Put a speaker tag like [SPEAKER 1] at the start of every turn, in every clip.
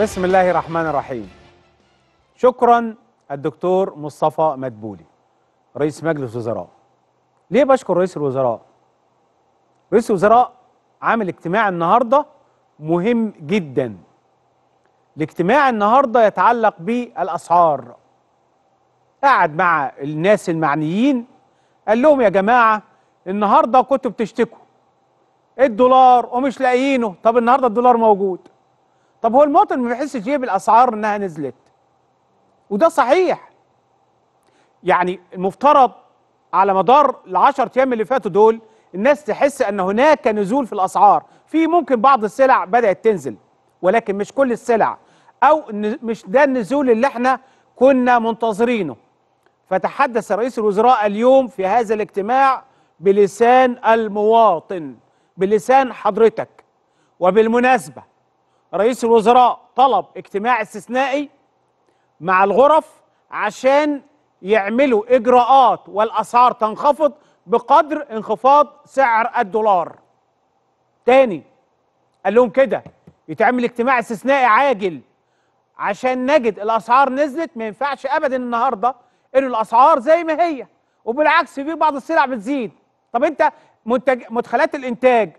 [SPEAKER 1] بسم الله الرحمن الرحيم. شكرا الدكتور مصطفى مدبولي رئيس مجلس الوزراء. ليه بشكر رئيس الوزراء؟ رئيس الوزراء عامل اجتماع النهارده مهم جدا. الاجتماع النهارده يتعلق بالأسعار. قعد مع الناس المعنيين قال لهم يا جماعة النهارده كنتوا بتشتكوا. الدولار ومش لاقيينه. طب النهارده الدولار موجود. طب هو المواطن ما بيحسش إيه بالاسعار إنها نزلت. وده صحيح. يعني المفترض على مدار العشر أيام اللي فاتوا دول الناس تحس إن هناك نزول في الأسعار. في ممكن بعض السلع بدأت تنزل ولكن مش كل السلع. أو مش ده النزول اللي إحنا كنا منتظرينه. فتحدث رئيس الوزراء اليوم في هذا الاجتماع بلسان المواطن بلسان حضرتك. وبالمناسبة رئيس الوزراء طلب اجتماع استثنائي مع الغرف عشان يعملوا إجراءات والأسعار تنخفض بقدر انخفاض سعر الدولار. تاني قال لهم كده يتعمل اجتماع استثنائي عاجل عشان نجد الأسعار نزلت ما ينفعش ابدا النهارده ان الأسعار زي ما هي وبالعكس في بعض السلع بتزيد. طب أنت منتج مدخلات الإنتاج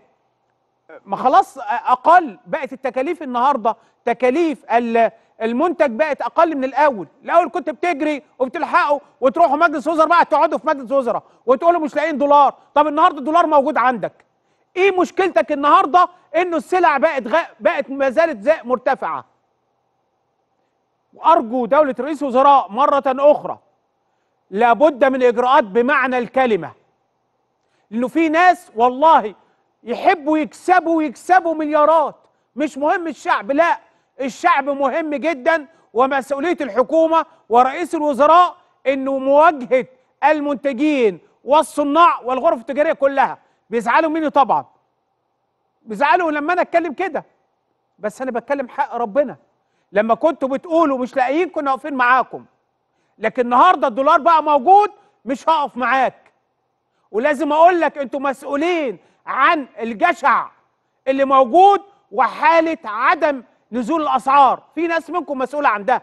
[SPEAKER 1] ما خلاص أقل بقت التكاليف النهارده تكاليف ال- المنتج بقت أقل من الأول. الأول كنت بتجري وبتلحقوا وتروحوا مجلس وزراء بقى تقعدوا في مجلس وزراء وتقولوا مش لاقيين دولار. طب النهارده الدولار موجود عندك. إيه مشكلتك النهارده؟ إنه السلع بقت غ... بقت ما زالت مرتفعة. وأرجو دولة رئيس وزراء مرة أخرى لابد من إجراءات بمعنى الكلمة. لأنه في ناس والله يحبوا يكسبوا ويكسبوا مليارات. مش مهم الشعب لا الشعب مهم جدا ومسؤولية الحكومة ورئيس الوزراء إنه مواجهة المنتجين والصناع والغرف التجارية كلها. بيزعلوا مني طبعا. بيزعلوا لما أنا أتكلم كده. بس أنا بتكلم حق ربنا. لما كنتوا بتقولوا مش لاقيين كنا واقفين معاكم. لكن النهارده الدولار بقى موجود مش هقف معاك. ولازم أقول لك أنتوا مسؤولين عن الجشع اللي موجود وحالة عدم نزول الأسعار. في ناس منكم مسؤولة عن ده.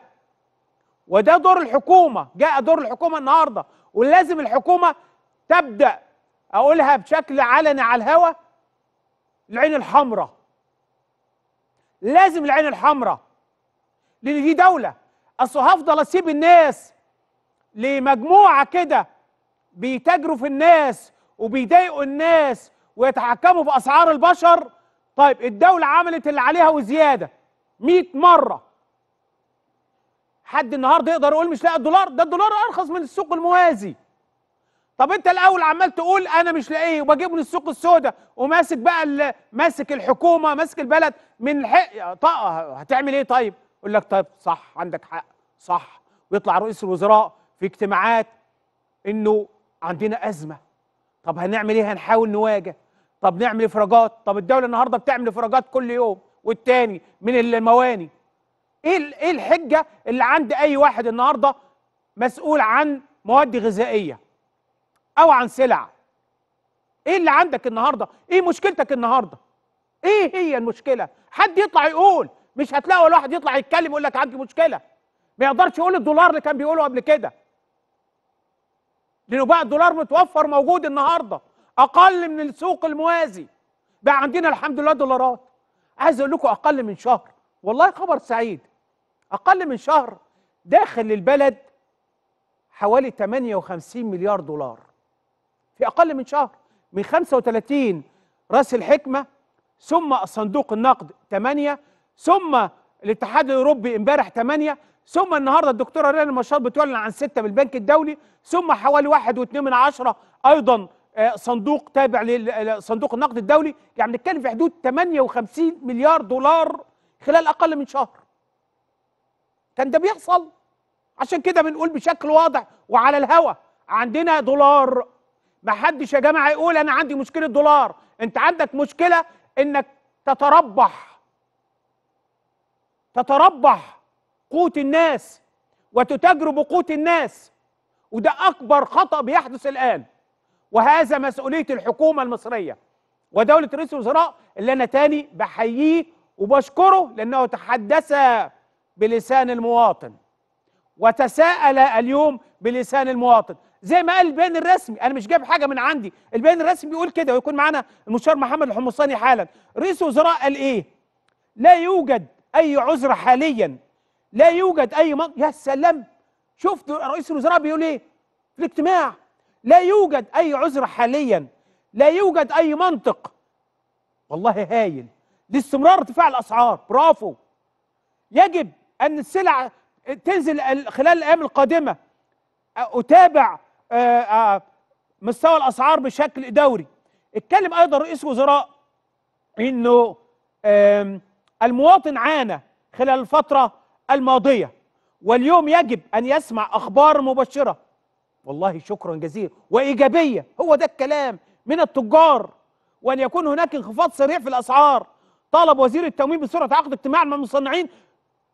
[SPEAKER 1] وده دور الحكومة. جاء دور الحكومة النهارده. ولازم الحكومة تبدأ أقولها بشكل علني على الهوا. العين الحمراء. لازم العين الحمراء. لأن دي دولة أصل هفضل أسيب الناس لمجموعة كده بيتاجروا في الناس وبيضايقوا الناس ويتحكموا في اسعار البشر. طيب الدولة عملت اللي عليها وزيادة 100 مرة. حد النهارده يقدر يقول مش لاقي الدولار؟ ده الدولار أرخص من السوق الموازي. طب أنت الأول عمال تقول أنا مش لاقيه وبجيبه من السوق السوداء وماسك بقى ماسك الحكومة ماسك البلد من حق طاقه هتعمل إيه طيب؟ يقول لك طيب صح عندك حق صح. ويطلع رئيس الوزراء في اجتماعات إنه عندنا أزمة. طب هنعمل إيه؟ هنحاول نواجه. طب نعمل إفراجات؟ طب الدولة النهارده بتعمل إفراجات كل يوم والتاني من المواني. إيه إيه الحجة اللي عند أي واحد النهارده مسؤول عن مواد غذائية أو عن سلع؟ إيه اللي عندك النهارده؟ إيه مشكلتك النهارده؟ إيه هي المشكلة؟ حد يطلع يقول مش هتلاقي ولا واحد يطلع يتكلم يقول لك عندي مشكلة. ما يقدرش يقول الدولار اللي كان بيقوله قبل كده. لأنه بقى الدولار متوفر موجود النهارده. أقل من السوق الموازي. بقى عندنا الحمد لله دولارات. عايز أقول لكم أقل من شهر. والله خبر سعيد. أقل من شهر داخل البلد حوالي 58 مليار دولار. في أقل من شهر. من 35 رأس الحكمة ثم صندوق النقد 8 ثم الاتحاد الأوروبي امبارح 8 ثم النهارده الدكتورة ريان المشاط بتعلن عن 6 من البنك الدولي ثم حوالي 1.2 من عشرة أيضا صندوق تابع لصندوق النقد الدولي يعني بنتكلم في حدود 58 مليار دولار خلال أقل من شهر. كان ده بيحصل. عشان كده بنقول بشكل واضح وعلى الهوا عندنا دولار. ما حدش يا جماعة يقول أنا عندي مشكلة دولار. أنت عندك مشكلة إنك تتربح. تتربح قوت الناس وتتاجر بقوت الناس. وده أكبر خطأ بيحدث الآن. وهذا مسؤولية الحكومة المصرية ودولة رئيس الوزراء اللي أنا تاني بحييه وبشكره لأنه تحدث بلسان المواطن وتساءل اليوم بلسان المواطن. زي ما قال البيان الرسمي أنا مش جايب حاجة من عندي. البيان الرسمي بيقول كده ويكون معانا المستشار محمد الحمصاني حالا. رئيس الوزراء قال إيه؟ لا يوجد أي عذر حاليا. لا يوجد أي من... يا سلام! شفت رئيس الوزراء بيقول إيه؟ في الاجتماع. لا يوجد أي عذر حاليا لا يوجد أي منطق. والله هايل. لاستمرار ارتفاع الأسعار. برافو. يجب أن السلع تنزل خلال الأيام القادمة. أتابع آه، آه، مستوى الأسعار بشكل دوري. اتكلم أيضا رئيس وزراء إنه المواطن عانى خلال الفترة الماضية. واليوم يجب أن يسمع أخبار مبشرة. والله شكرا جزيلا. وإيجابية هو ده الكلام من التجار. وأن يكون هناك انخفاض سريع في الأسعار. طالب وزير التموين بسرعة عقد اجتماع مع المصنعين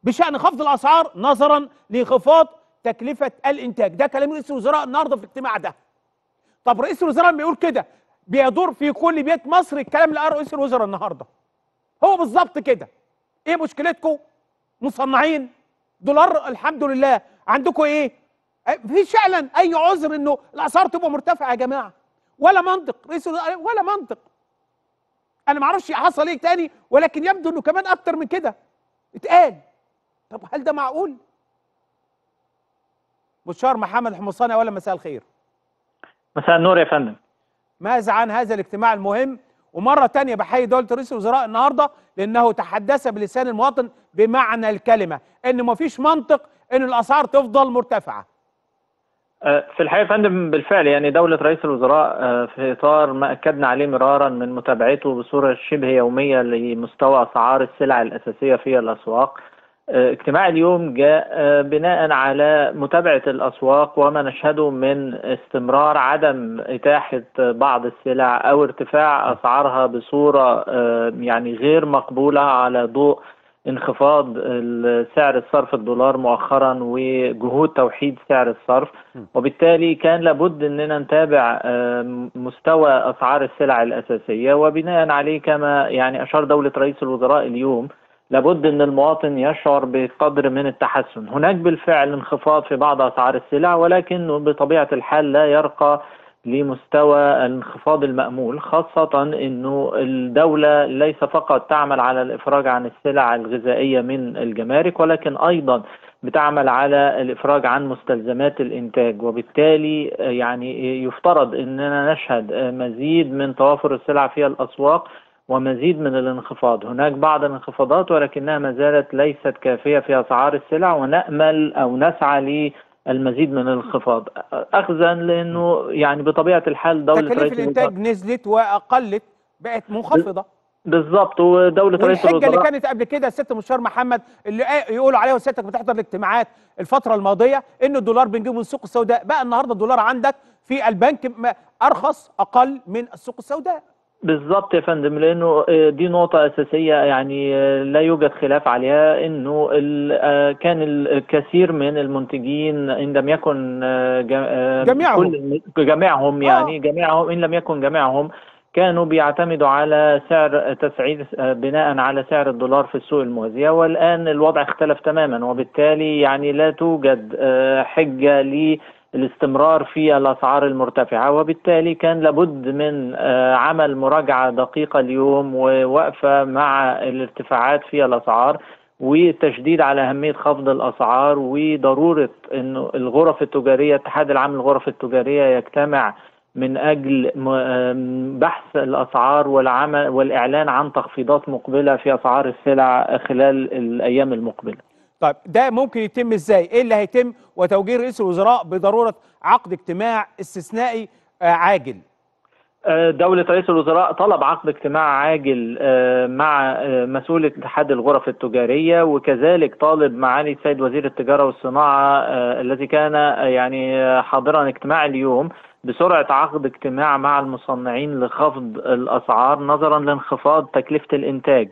[SPEAKER 1] بشأن خفض الأسعار نظرا لانخفاض تكلفة الإنتاج. ده كلام رئيس الوزراء النهارده في الاجتماع ده. طب رئيس الوزراء بيقول كده بيدور في كل بيت مصر الكلام اللي قاله رئيس الوزراء النهارده. هو بالظبط كده. إيه مشكلتكم؟ مصنعين. دولار الحمد لله. عندكم إيه؟ مفيش فعلا أي عذر إنه الاسعار تبقى مرتفعة يا جماعة. ولا منطق. رئيس ولا منطق. أنا ما أعرفش حصل إيه تاني ولكن يبدو إنه كمان أكتر من كده. اتقال. طب هل ده معقول؟ مستشار محمد الحمصاني اولا مساء الخير.
[SPEAKER 2] مساء النور يا فندم.
[SPEAKER 1] ماذا عن هذا الاجتماع المهم؟ ومرة تانية بحيي دولة رئيس الوزراء النهارده لأنه تحدث بلسان المواطن بمعنى الكلمة إن مفيش منطق إن الاسعار تفضل
[SPEAKER 2] مرتفعة. في الحقيقة يا فندم بالفعل يعني دولة رئيس الوزراء أه، في إطار ما أكدنا عليه مرارا من متابعته بصورة شبه يومية لمستوى أسعار السلع الأساسية في الأسواق. اجتماع اليوم جاء آه، بناء على متابعة الأسواق وما نشهده من استمرار عدم إتاحة بعض السلع أو ارتفاع أسعارها بصورة آه، يعني غير مقبولة على ضوء انخفاض سعر الصرف الدولار مؤخرا وجهود توحيد سعر الصرف. وبالتالي كان لابد إننا نتابع آه، مستوى أسعار السلع الأساسية. وبناء عليه كما يعني أشار دولة رئيس الوزراء اليوم لابد إن المواطن يشعر بقدر من التحسن. هناك بالفعل انخفاض في بعض أسعار السلع ولكنه بطبيعة الحال لا يرقى لمستوى الانخفاض المأمول خاصة أنه الدولة ليس فقط تعمل على الإفراج عن السلع الغذائية من الجمارك ولكن أيضا بتعمل على الإفراج عن مستلزمات الإنتاج. وبالتالي يعني يفترض أننا نشهد مزيد من توافر السلع في الأسواق ومزيد من الانخفاض. هناك بعض الانخفاضات ولكنها ما زالت ليست كافية في أسعار السلع ونأمل أو نسعى للمزيد من الانخفاض أخذا لأنه يعني بطبيعة الحال
[SPEAKER 1] دولة تكاليف الإنتاج نزلت وأقلت بقت منخفضة.
[SPEAKER 2] بالظبط ودولة رئيس
[SPEAKER 1] الوزراء اللي كانت قبل كده الست مشار محمد اللي يقولوا عليها وسيادتك بتحضر الاجتماعات الفترة الماضية ان الدولار بنجيبه من السوق السوداء. بقى النهارده الدولار عندك في البنك أرخص أقل من السوق السوداء.
[SPEAKER 2] بالظبط يا فندم لأنه آه، دي نقطة أساسية يعني آه، لا يوجد خلاف عليها إنه آه، كان الكثير من المنتجين إن لم يكن
[SPEAKER 1] جميعهم.
[SPEAKER 2] جميعهم يعني جميعهم إن لم يكن جميعهم كانوا بيعتمدوا على سعر تسعير بناء على سعر الدولار في السوق الموازية والآن الوضع اختلف تماما وبالتالي يعني لا توجد حجة لي الاستمرار في الأسعار المرتفعة وبالتالي كان لابد من آه، عمل مراجعة دقيقة اليوم ووقفة مع الارتفاعات في الأسعار والتشديد على أهمية خفض الأسعار وضرورة أنه الغرف التجارية اتحاد العام للغرف التجارية يجتمع من أجل بحث الأسعار والعمل والإعلان عن تخفيضات مقبلة في أسعار السلع خلال الأيام المقبلة.
[SPEAKER 1] طيب ده ممكن يتم إزاي؟ إيه اللي هيتم؟ وتوجيه رئيس الوزراء بضرورة عقد اجتماع استثنائي آه عاجل.
[SPEAKER 2] آه، دولة رئيس الوزراء طلب عقد اجتماع عاجل آه، مع مسؤول اتحاد الغرف التجارية وكذلك طالب معالي السيد وزير التجارة والصناعة الذي كان يعني حاضرا اجتماع اليوم بسرعة عقد اجتماع مع المصنعين لخفض الأسعار نظرا لانخفاض تكلفة الإنتاج.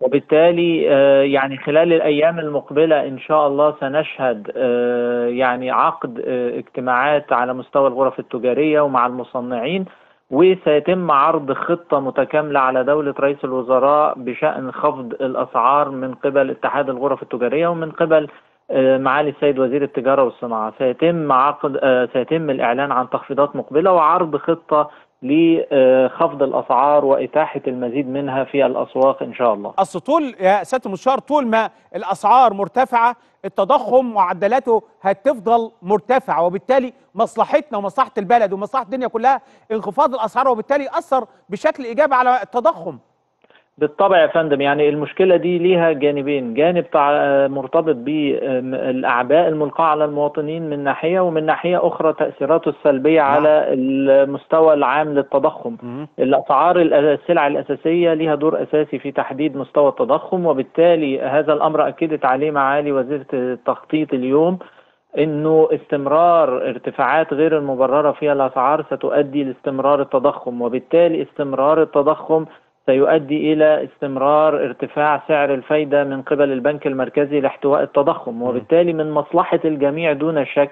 [SPEAKER 2] وبالتالي آه، يعني خلال الأيام المقبلة إن شاء الله سنشهد آه، يعني عقد آه، اجتماعات على مستوى الغرف التجارية ومع المصنعين وسيتم عرض خطة متكاملة على دولة رئيس الوزراء بشأن خفض الأسعار من قبل اتحاد الغرف التجارية ومن قبل معالي السيد وزير التجارة والصناعة. سيتم عقد سيتم الإعلان عن تخفيضات مقبلة وعرض خطة لخفض الأسعار وإتاحة المزيد منها في الأسواق إن شاء الله.
[SPEAKER 1] أصل طول يا سياده المستشار طول ما الأسعار مرتفعة التضخم معدلاته هتفضل مرتفعة وبالتالي مصلحتنا ومصلحة البلد ومصلحة الدنيا كلها انخفاض الأسعار وبالتالي اثر بشكل إيجابي على التضخم.
[SPEAKER 2] بالطبع يا فندم يعني المشكلة دي ليها جانبين. جانب مرتبط بالأعباء الملقاة على المواطنين من ناحية ومن ناحية أخرى تأثيراته السلبية
[SPEAKER 1] نعم.
[SPEAKER 2] على المستوى العام للتضخم. الأسعار الأ- السلع الأساسية ليها دور أساسي في تحديد مستوى التضخم وبالتالي هذا الأمر أكدت عليه معالي وزيرة التخطيط اليوم إنه استمرار ارتفاعات غير المبررة في الأسعار ستؤدي لاستمرار التضخم وبالتالي استمرار التضخم سيؤدي إلى استمرار ارتفاع سعر الفايدة من قبل البنك المركزي لاحتواء التضخم وبالتالي من مصلحة الجميع دون شك.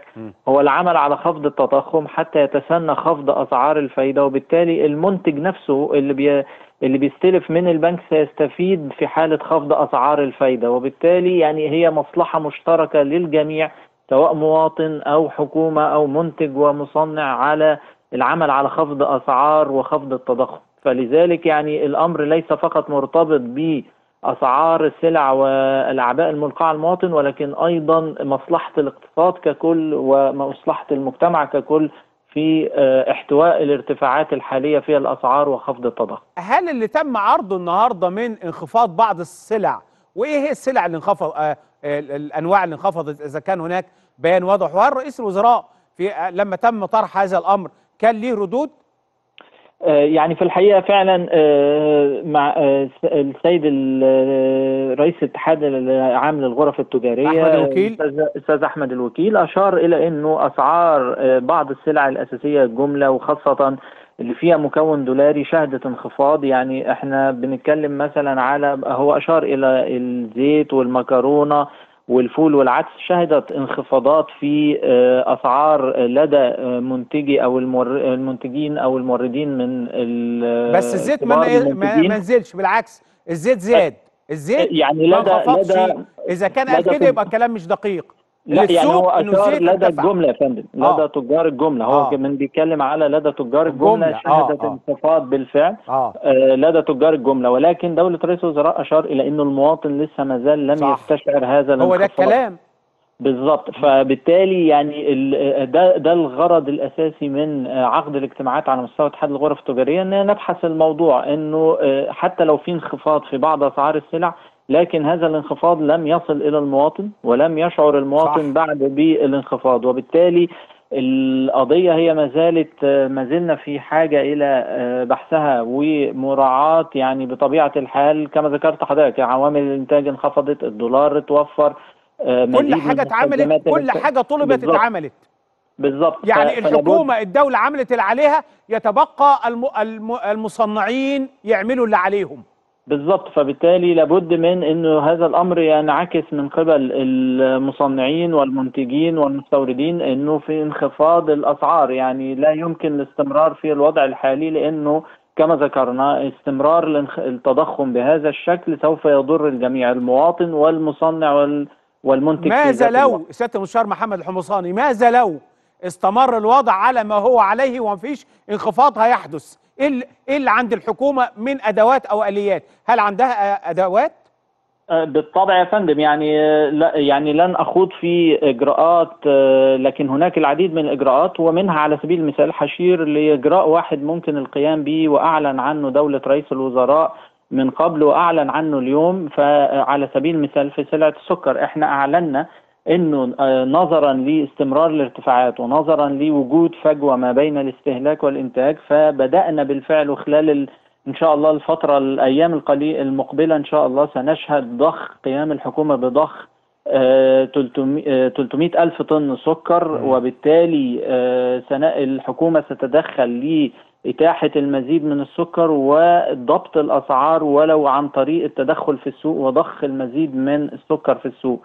[SPEAKER 2] هو العمل على خفض التضخم حتى يتسنى خفض أسعار الفايدة وبالتالي المنتج نفسه اللي بي اللي بيستلف من البنك سيستفيد في حالة خفض أسعار الفايدة وبالتالي يعني هي مصلحة مشتركة للجميع سواء مواطن أو حكومة أو منتج ومصنع على العمل على خفض أسعار وخفض التضخم فلذلك يعني الأمر ليس فقط مرتبط بأسعار السلع والأعباء الملقاة على المواطن ولكن أيضا مصلحة الاقتصاد ككل ومصلحة المجتمع ككل في آه، احتواء الارتفاعات الحالية في الأسعار وخفض التضخم.
[SPEAKER 1] هل اللي تم عرضه النهارده من انخفاض بعض السلع وإيه هي السلع اللي انخفض آه ال- الأنواع اللي انخفضت إذا كان هناك بيان واضح؟ وهل رئيس الوزراء في آه، لما تم طرح هذا الأمر كان ليه ردود؟
[SPEAKER 2] يعني في الحقيقة فعلا آه، مع آه، السيد ال- آه، رئيس الاتحاد العام للغرف التجارية
[SPEAKER 1] أحمد الوكيل.
[SPEAKER 2] الأستاذ أحمد الوكيل أشار إلى أنه أسعار آه، بعض السلع الأساسية الجملة وخاصة اللي فيها مكون دولاري شهدت انخفاض يعني إحنا بنتكلم مثلا على هو أشار إلى الزيت والمكرونة والفول والعدس شهدت انخفاضات في آه، أسعار لدى آه، منتجي أو المور- المنتجين أو الموردين من ال-
[SPEAKER 1] بس الزيت ما, ما. نزلش بالعكس الزيت زاد. الزيت
[SPEAKER 2] يعني لدى لدى
[SPEAKER 1] إذا كان قال كده يبقى الكلام مش دقيق.
[SPEAKER 2] لا يعني هو
[SPEAKER 1] أشار
[SPEAKER 2] لدى. الجملة يا فندم
[SPEAKER 1] آه.
[SPEAKER 2] لدى تجار الجملة هو
[SPEAKER 1] آه.
[SPEAKER 2] كمان بيتكلم على لدى تجار
[SPEAKER 1] الجملة. آه،
[SPEAKER 2] شهدت
[SPEAKER 1] آه.
[SPEAKER 2] انخفاض بالفعل
[SPEAKER 1] آه
[SPEAKER 2] آه، لدى تجار الجملة ولكن دولة رئيس الوزراء أشار إلى إنه المواطن لسه ما زال لم
[SPEAKER 1] صح.
[SPEAKER 2] يستشعر هذا
[SPEAKER 1] هو ده
[SPEAKER 2] الانخفاض
[SPEAKER 1] الكلام
[SPEAKER 2] بالظبط فبالتالي يعني ال- ده ده الغرض الأساسي من آه، عقد الاجتماعات على مستوى اتحاد الغرف التجارية إن نبحث الموضوع إنه آه، حتى لو في انخفاض في بعض أسعار السلع لكن هذا الانخفاض لم يصل إلى المواطن ولم يشعر المواطن
[SPEAKER 1] صح.
[SPEAKER 2] بعد بالانخفاض وبالتالي القضية هي ما زالت ما زلنا في حاجة إلى آه، بحثها ومراعاة يعني بطبيعة الحال كما ذكرت حضرتك عوامل الإنتاج انخفضت الدولار اتوفر آه،
[SPEAKER 1] كل حاجة اتعملت كل. حاجة طلبت. اتعملت
[SPEAKER 2] بالظبط
[SPEAKER 1] يعني الحكومة الدولة عملت اللي عليها يتبقى الم... الم... المصنعين يعملوا اللي عليهم
[SPEAKER 2] بالظبط فبالتالي لابد من إنه هذا الأمر ينعكس من قبل المصنعين والمنتجين والمستوردين إنه في انخفاض الأسعار. يعني لا يمكن الاستمرار في الوضع الحالي لإنه كما ذكرنا استمرار التضخم بهذا الشكل سوف يضر الجميع. المواطن والمصنع وال- والمنتج
[SPEAKER 1] ماذا. لو سيادة المستشار محمد الحمصاني ماذا لو استمر الوضع على ما هو عليه ومفيش انخفاض هيحدث؟ إيه اللي, إيه عند الحكومة من أدوات أو آليات؟ هل عندها
[SPEAKER 2] أدوات؟ بالطبع يا فندم يعني لا يعني لن أخوض في إجراءات لكن هناك العديد من الإجراءات ومنها على سبيل المثال حشير لإجراء واحد ممكن القيام به وأعلن عنه دولة رئيس الوزراء من قبل وأعلن عنه اليوم فعلى سبيل المثال في سلعة السكر إحنا أعلنا إنه آه، نظرا لاستمرار الارتفاعات ونظرا لوجود فجوة ما بين الاستهلاك والإنتاج فبدأنا بالفعل وخلال ال إن شاء الله الفترة الأيام القليله المقبلة إن شاء الله سنشهد ضخ قيام الحكومة بضخ آه، 300 آه، 300 ألف طن سكر. وبالتالي آه، الحكومة ستتدخل لإتاحة المزيد من السكر وضبط الأسعار ولو عن طريق التدخل في السوق وضخ المزيد من السكر في السوق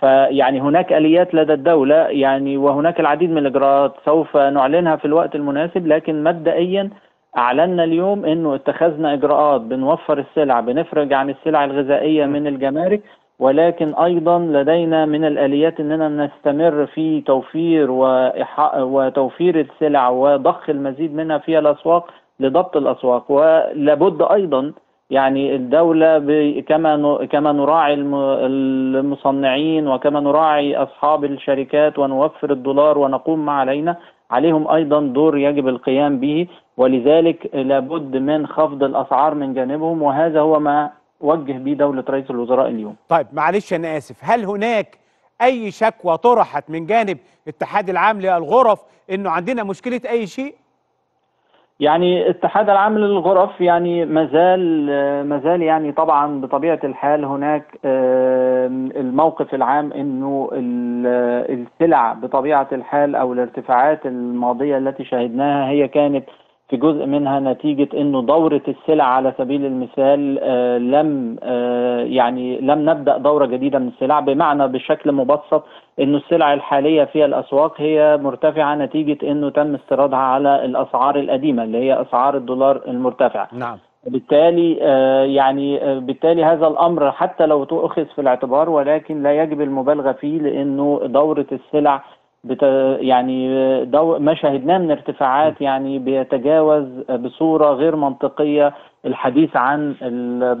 [SPEAKER 2] فيعني هناك آليات لدى الدولة يعني وهناك العديد من الإجراءات سوف نعلنها في الوقت المناسب لكن مبدئيا اعلنا اليوم إنه اتخذنا إجراءات بنوفر السلع بنفرج عن السلع الغذائية من الجمارك ولكن أيضا لدينا من الآليات إننا نستمر في توفير وتوفير السلع وضخ المزيد منها في الأسواق لضبط الأسواق ولابد أيضا يعني الدولة كما كما نراعي الم- المصنعين وكما نراعي أصحاب الشركات ونوفر الدولار ونقوم ما علينا عليهم أيضا دور يجب القيام به. ولذلك لابد من خفض الأسعار من جانبهم وهذا هو ما وجه به دولة رئيس الوزراء اليوم.
[SPEAKER 1] طيب معلش أنا آسف. هل هناك أي شكوى طرحت من جانب الاتحاد العام للغرف إنه عندنا مشكلة أي شيء؟
[SPEAKER 2] يعني الاتحاد العام للغرف يعني مازال مازال يعني طبعا بطبيعة الحال هناك الموقف العام إنه ال- السلع بطبيعة الحال أو الارتفاعات الماضية التي شهدناها هي كانت في جزء منها نتيجة إنه دورة السلع على سبيل المثال آه، لم آه، يعني لم نبدأ دورة جديدة من السلع بمعنى بشكل مبسط إنه السلع الحالية في الأسواق هي مرتفعة نتيجة إنه تم استيرادها على الأسعار القديمة اللي هي أسعار الدولار المرتفعة.
[SPEAKER 1] نعم.
[SPEAKER 2] بالتالي آه، يعني بالتالي هذا الأمر حتى لو تؤخذ في الاعتبار ولكن لا يجب المبالغة فيه لإنه دورة السلع بت يعني دو ما شاهدناه من ارتفاعات يعني بيتجاوز بصورة غير منطقية الحديث عن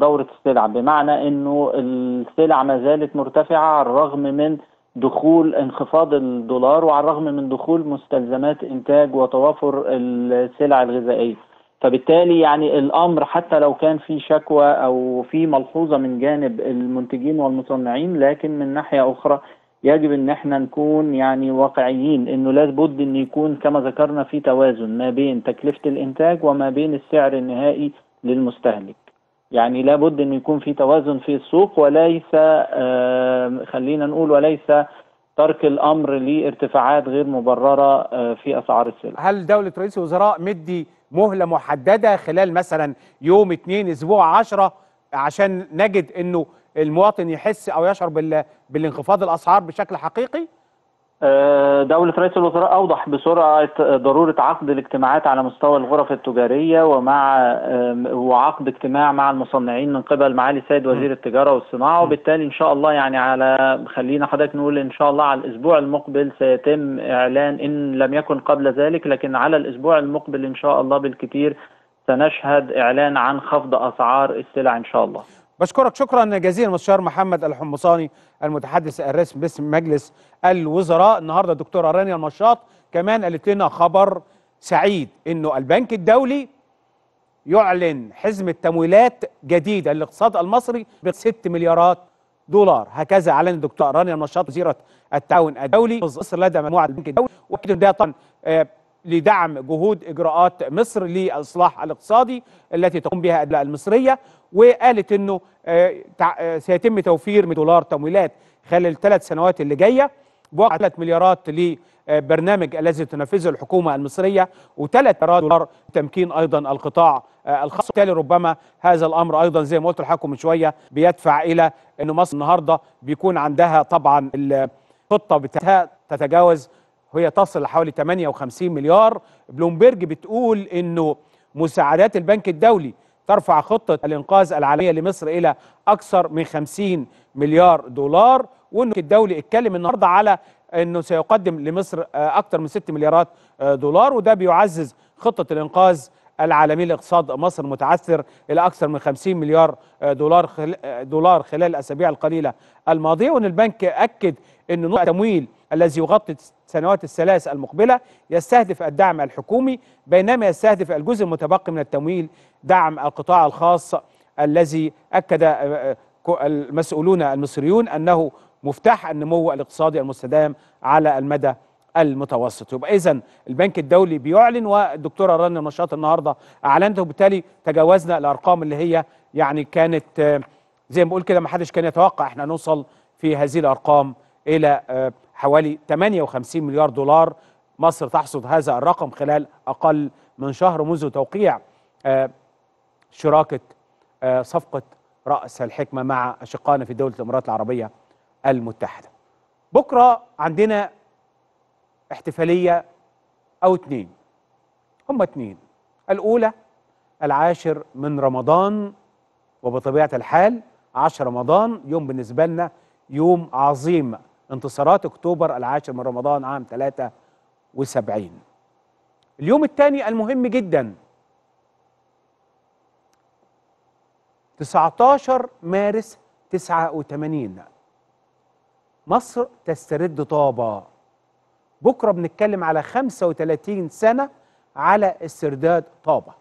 [SPEAKER 2] دورة السلع. بمعنى إنه السلع ما زالت مرتفعة على الرغم من دخول انخفاض الدولار وعلى الرغم من دخول مستلزمات إنتاج وتوافر السلع الغذائية. فبالتالي يعني الأمر حتى لو كان في شكوى أو في ملحوظة من جانب المنتجين والمصنعين لكن من ناحية أخرى يجب إن إحنا نكون يعني واقعيين إنه لابد إن يكون كما ذكرنا في توازن ما بين تكلفة الإنتاج وما بين السعر النهائي للمستهلك. يعني لابد إن يكون في توازن في السوق وليس خلينا نقول وليس ترك الأمر لارتفاعات غير مبررة آه في أسعار السلع.
[SPEAKER 1] هل دولة رئيس الوزراء مدي مهلة محددة خلال مثلا يوم اتنين أسبوع عشرة عشان نجد إنه المواطن يحس أو يشعر بال... بالانخفاض الأسعار بشكل حقيقي؟
[SPEAKER 2] آه، دولة رئيس الوزراء أوضح بسرعة ضرورة عقد الاجتماعات على مستوى الغرف التجارية ومع آم، وعقد اجتماع مع المصنعين من قبل معالي السيد وزير التجارة والصناعة. وبالتالي إن شاء الله يعني على خلينا حضرتك نقول إن شاء الله على الأسبوع المقبل سيتم إعلان إن لم يكن قبل ذلك لكن على الأسبوع المقبل إن شاء الله بالكثير سنشهد إعلان عن خفض أسعار السلع إن شاء الله.
[SPEAKER 1] بشكرك شكرا جزيلا مستشار محمد الحمصاني المتحدث الرسمي باسم مجلس الوزراء. النهارده الدكتوره رانيا المشاط. كمان قالت لنا خبر سعيد إنه البنك الدولي يعلن حزمه تمويلات جديدة. للاقتصاد المصري ب 6 مليارات دولار. هكذا أعلن الدكتوره رانيا المشاط وزيرة التعاون الدولي. مصر لدى مجموعة البنك الدولي واكد ان ده طبعا آه، لدعم جهود إجراءات مصر للاصلاح الاقتصادي التي تقوم بها الدولة المصرية. وقالت إنه آه، آه، سيتم توفير من دولار تمويلات خلال الثلاث سنوات اللي جاية بوقع 3 مليارات لبرنامج الذي تنفذه الحكومة المصرية و3 مليارات دولار تمكين أيضا القطاع آه، الخاص. بالتالي ربما هذا الأمر أيضا زي ما قلت لحضراتكم من شوية بيدفع إلى ان مصر النهارده بيكون عندها طبعا الخطة بتاعتها تتجاوز وهي تصل لحوالي 58 مليار. بلومبرج بتقول إنه مساعدات البنك الدولي ترفع خطة الإنقاذ العالمية لمصر إلى أكثر من 50 مليار دولار وأنه الدولي اتكلم النهاردة على أنه سيقدم لمصر آه، أكثر من 6 مليارات آه، دولار وده بيعزز خطة الإنقاذ العالمي لاقتصاد مصر متعثر إلى أكثر من 50 مليار آه، دولار دولار خلال الأسابيع القليلة الماضية. وأن البنك أكد أن نوع التمويل الذي يغطي السنوات الثلاث المقبلة يستهدف الدعم الحكومي بينما يستهدف الجزء المتبقي من التمويل دعم القطاع الخاص الذي أكد آه، آه، المسؤولون المصريون أنه مفتاح النمو الاقتصادي المستدام على المدى المتوسط. يبقى اذا البنك الدولي بيعلن والدكتوره رنا نشاط النهارده أعلنت وبالتالي تجاوزنا الأرقام اللي هي يعني كانت آه، زي ما بقول كده ما حدش كان يتوقع إحنا نوصل في هذه الأرقام إلى آه، حوالي 58 مليار دولار. مصر تحصد هذا الرقم خلال أقل من شهر منذ توقيع آه، شراكة آه، صفقة رأس الحكمة مع أشقائنا في دولة الإمارات العربية المتحدة. بكرة عندنا احتفالية أو اتنين. هم اتنين. الأولى العاشر من رمضان وبطبيعة الحال عشر رمضان يوم بالنسبة لنا يوم عظيم. انتصارات أكتوبر العاشر من رمضان عام 73 اليوم الثاني المهم جدا. 19 مارس 89 مصر تسترد طابة. بكرة بنتكلم على 35 سنة على استرداد طابة.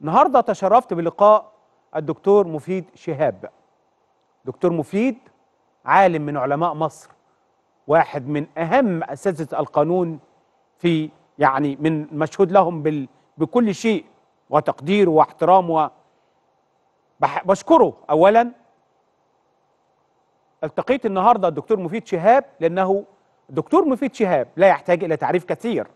[SPEAKER 1] النهاردة تشرفت بلقاء الدكتور مفيد شهاب. دكتور مفيد عالم من علماء مصر واحد من أهم أساتذة القانون في يعني من مشهود لهم بال بكل شيء وتقدير واحترام و بشكره. اولا التقيت النهارده الدكتور مفيد شهاب لأنه الدكتور مفيد شهاب لا يحتاج إلى تعريف كثير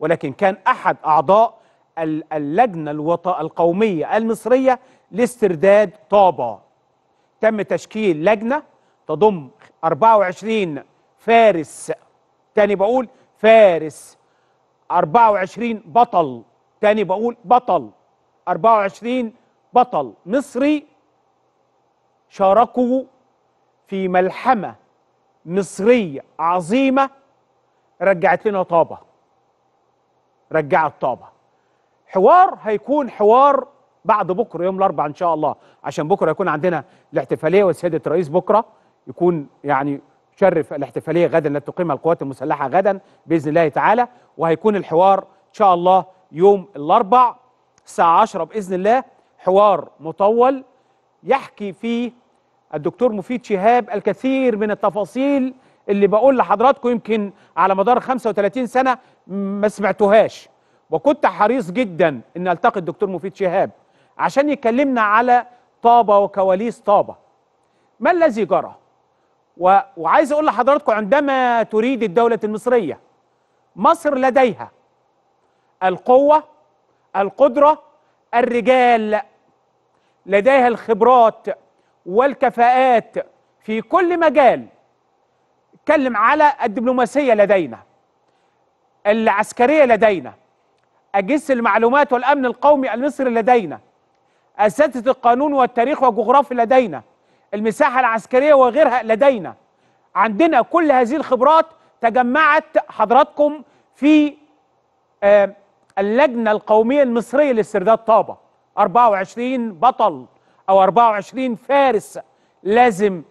[SPEAKER 1] ولكن كان أحد أعضاء ال- اللجنة الوط... القومية المصرية لاسترداد طابة. تم تشكيل لجنة تضم 24 فارس. تاني بقول فارس. 24 بطل. تاني بقول بطل. 24 بطل. مصري شاركوا في ملحمة مصرية عظيمة. رجعت لنا طابة. رجعت طابة. حوار هيكون حوار بعد بكرة يوم الأربعاء إن شاء الله. عشان بكرة يكون عندنا الاحتفالية وسيادة الرئيس بكرة. يكون يعني شرف الاحتفالية غدا التي تقيمها القوات المسلحة غدا بإذن الله تعالى. وهيكون الحوار إن شاء الله يوم الأربع الساعة 10 بإذن الله. حوار مطول يحكي فيه الدكتور مفيد شهاب الكثير من التفاصيل اللي بقول لحضراتكم يمكن على مدار 35 سنة ما سمعتوهاش. وكنت حريص جدا إن ألتقي الدكتور مفيد شهاب عشان يكلمنا على طابة وكواليس طابة. ما الذي جرى؟ و... وعايز أقول لحضراتكم عندما تريد الدولة المصرية مصر لديها القوة القدرة الرجال لديها الخبرات والكفاءات في كل مجال. اتكلم على الدبلوماسية لدينا العسكرية لدينا أجهزة المعلومات والأمن القومي المصري لدينا أساتذة القانون والتاريخ والجغرافيا لدينا. المساحة العسكرية وغيرها لدينا. عندنا كل هذه الخبرات تجمعت حضراتكم في آه، اللجنة القومية المصرية لاسترداد طابة. 24 بطل أو 24 فارس لازم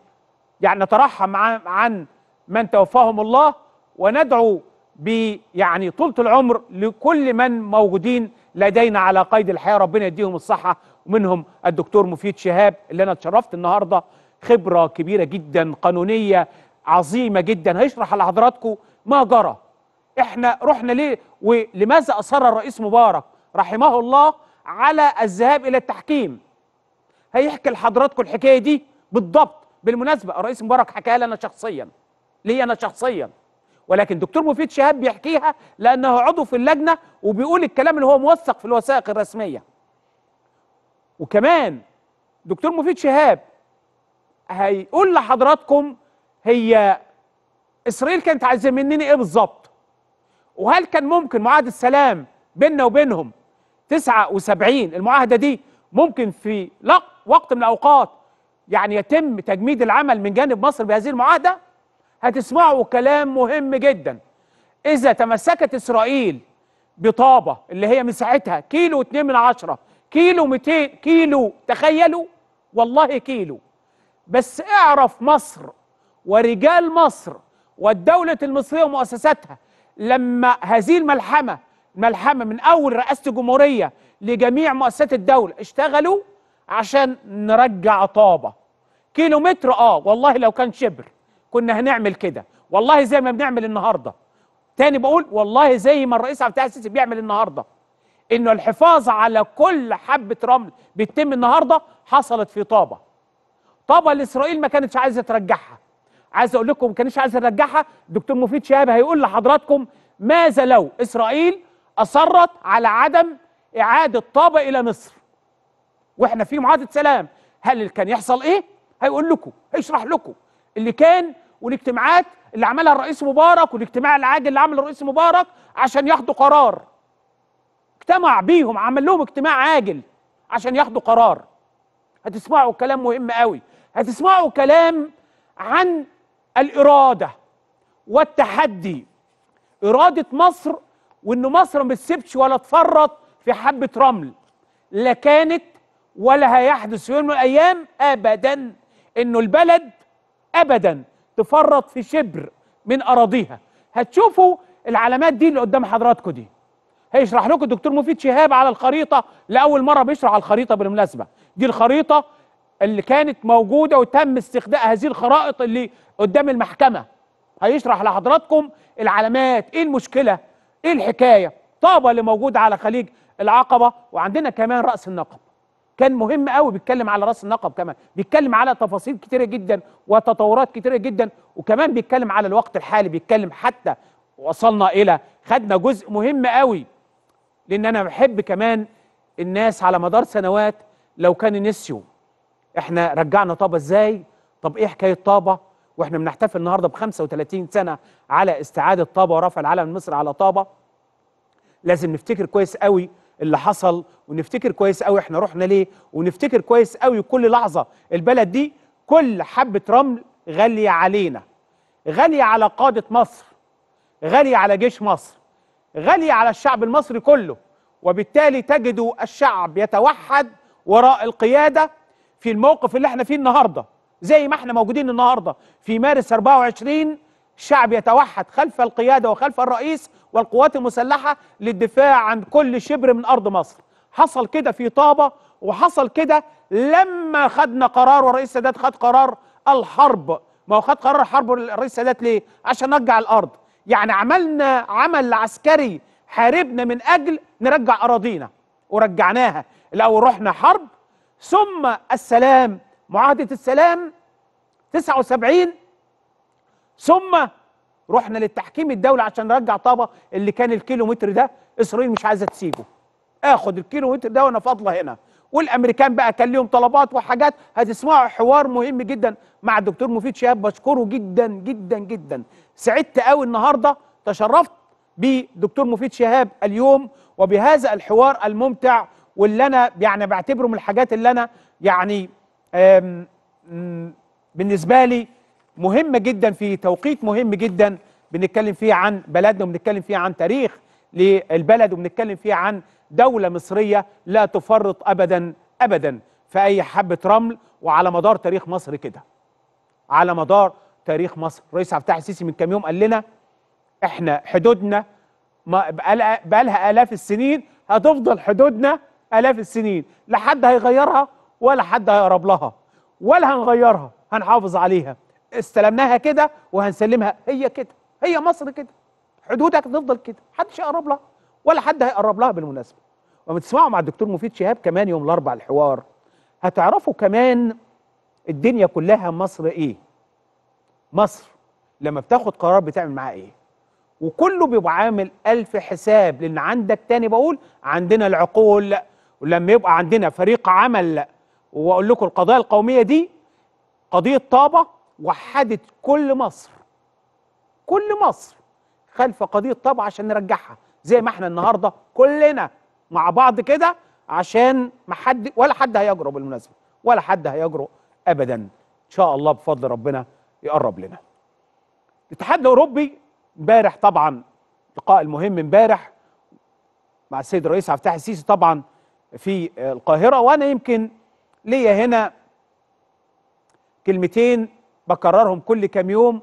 [SPEAKER 1] يعني نترحم عن, من توفاهم الله وندعو ب يعني طولة العمر لكل من موجودين لدينا على قيد الحياة ربنا يديهم الصحة. ومنهم الدكتور مفيد شهاب اللي أنا اتشرفت النهاردة. خبرة كبيرة جدا قانونية عظيمة جدا. هيشرح لحضراتكم ما جرى. إحنا رحنا ليه؟ ولماذا أصر الرئيس مبارك رحمه الله على الذهاب إلى التحكيم؟ هيحكي لحضراتكم الحكاية دي بالضبط. بالمناسبة الرئيس مبارك حكاها لي أنا شخصيا. لي أنا شخصيا؟ ولكن دكتور مفيد شهاب بيحكيها لأنه عضو في اللجنة وبيقول الكلام اللي هو موثق في الوثائق الرسمية. وكمان دكتور مفيد شهاب هيقول لحضراتكم هي إسرائيل كانت عايزة مننا إيه بالظبط؟ وهل كان ممكن معاهدة السلام بيننا وبينهم 79 المعاهدة دي ممكن في وقت من الأوقات يعني يتم تجميد العمل من جانب مصر بهذه المعاهدة؟ هتسمعوا كلام مهم جدا. إذا تمسكت إسرائيل بطابة اللي هي مساحتها كيلو 2 من عشرة كيلو 200 كيلو تخيلوا؟ والله كيلو. بس اعرف مصر ورجال مصر والدولة المصرية ومؤسساتها لما هذه الملحمة ملحمة من أول رئاسة الجمهورية لجميع مؤسسات الدولة اشتغلوا عشان نرجع طابة. كيلو متر آه والله لو كان شبر. كنا هنعمل كده. والله زي ما بنعمل النهارده. تاني بقول والله زي ما الرئيس عبد الفتاح السيسي بيعمل النهارده. إنه الحفاظ على كل حبة رمل بيتم النهارده حصلت في طابة. طابة الاسرائيل ما كانتش عايزة ترجعها. عايز أقول لكم ما كانتش عايزة ترجعها. دكتور مفيد شهاب هيقول لحضراتكم ماذا لو إسرائيل أصرت على عدم إعادة طابة إلى مصر؟ وإحنا في معاهدة سلام. هل كان يحصل إيه؟ هيقول لكم هيشرح لكم. اللي كان والاجتماعات اللي عملها الرئيس مبارك والاجتماع العاجل اللي عمله الرئيس مبارك عشان ياخدوا قرار. اجتمع بيهم عمل لهم اجتماع عاجل عشان ياخدوا قرار. هتسمعوا كلام مهم قوي. هتسمعوا كلام عن الإرادة والتحدي. إرادة مصر وإن مصر ما تسيبش ولا تفرط في حبة رمل. لا كانت ولا هيحدث في يوم من الأيام أبدا إنه البلد أبدا تفرط في شبر من أراضيها. هتشوفوا العلامات دي اللي قدام حضراتكم دي. هيشرح لكم الدكتور مفيد شهاب على الخريطة لأول مرة بيشرح على الخريطة بالمناسبة. دي الخريطة اللي كانت موجودة وتم استخدام هذه الخرائط اللي قدام المحكمة. هيشرح لحضراتكم العلامات إيه المشكلة؟ إيه الحكاية؟ طابة اللي موجودة على خليج العقبة وعندنا كمان رأس النقب. كان مهم قوي بيتكلم على راس النقب كمان بيتكلم على تفاصيل كتيرة جدا وتطورات كتيرة جدا وكمان بيتكلم على الوقت الحالي بيتكلم حتى وصلنا إلى خدنا جزء مهم قوي لأن أنا بحب كمان الناس على مدار سنوات لو كانوا نسيوا إحنا رجعنا طابة إزاي؟ طب إيه حكاية طابة؟ وإحنا بنحتفل النهارده ب 35 سنة على استعادة طابة ورفع العلم المصري على طابة. لازم نفتكر كويس قوي اللي حصل ونفتكر كويس قوي إحنا رحنا ليه ونفتكر كويس قوي كل لحظة البلد دي كل حبة رمل غالية علينا. غالية على قادة مصر غالية على جيش مصر غالية على الشعب المصري كله. وبالتالي تجدوا الشعب يتوحد وراء القيادة في الموقف اللي إحنا فيه النهاردة زي ما إحنا موجودين النهاردة في مارس 24 الشعب يتوحد خلف القيادة وخلف الرئيس والقوات المسلحة للدفاع عن كل شبر من أرض مصر. حصل كده في طابة وحصل كده لما خدنا قرار والرئيس السادات خد قرار الحرب. ما هو خد قرار الحرب الرئيس السادات ليه؟ عشان نرجع الأرض. يعني عملنا عمل عسكري حاربنا من أجل نرجع أراضينا ورجعناها. الأول رحنا حرب ثم السلام معاهدة السلام 79 ثم رحنا للتحكيم الدولي عشان نرجع طابة اللي كان الكيلومتر ده إسرائيل مش عايزة تسيبه. آخد الكيلومتر ده وأنا فاضلة هنا. والأمريكان بقى كان ليهم طلبات وحاجات. هتسمعوا حوار مهم جدا مع الدكتور مفيد شهاب. بشكره جدا جدا جدا. سعدت قوي النهارده. تشرفت بدكتور مفيد شهاب اليوم وبهذا الحوار الممتع واللي أنا يعني بعتبره من الحاجات اللي أنا يعني بالنسبة لي مهمه جدا في توقيت مهم جدا بنتكلم فيه عن بلدنا وبنتكلم فيه عن تاريخ للبلد وبنتكلم فيه عن دولة مصرية لا تفرط أبدا أبدا. في أي حبة رمل وعلى مدار تاريخ مصر كده. على مدار تاريخ مصر. الرئيس عبد السيسي من كام يوم قال لنا إحنا حدودنا بقالها آلاف السنين هتفضل حدودنا آلاف السنين. لا حد هيغيرها ولا حد هيقرب لها ولا هنغيرها هنحافظ عليها. استلمناها كده وهنسلمها. هي كده. هي مصر كده. حدودك تفضل كده. محدش يقرب لها ولا حد هيقرب لها بالمناسبة. وما تسمعوا مع الدكتور مفيد شهاب كمان يوم الاربعاء الحوار. هتعرفوا كمان الدنيا كلها مصر إيه؟ مصر لما بتاخد قرار بتعمل معاه إيه؟ وكله بيبقى عامل ألف حساب. لأن عندك تاني بقول عندنا العقول. ولما يبقى عندنا فريق عمل وأقول لكم القضايا القومية دي قضية طابة وحدت كل مصر كل مصر خلف قضية طابة عشان نرجعها زي ما إحنا النهاردة كلنا مع بعض كده عشان ما حد ولا حد هيجرؤ بالمناسبة ولا حد هيجرؤ أبدا. إن شاء الله بفضل ربنا يقرب لنا. الاتحاد الأوروبي امبارح طبعا اللقاء المهم امبارح مع السيد الرئيس عبد الفتاح السيسي طبعا في القاهرة. وأنا يمكن ليا هنا كلمتين بكررهم كل كام يوم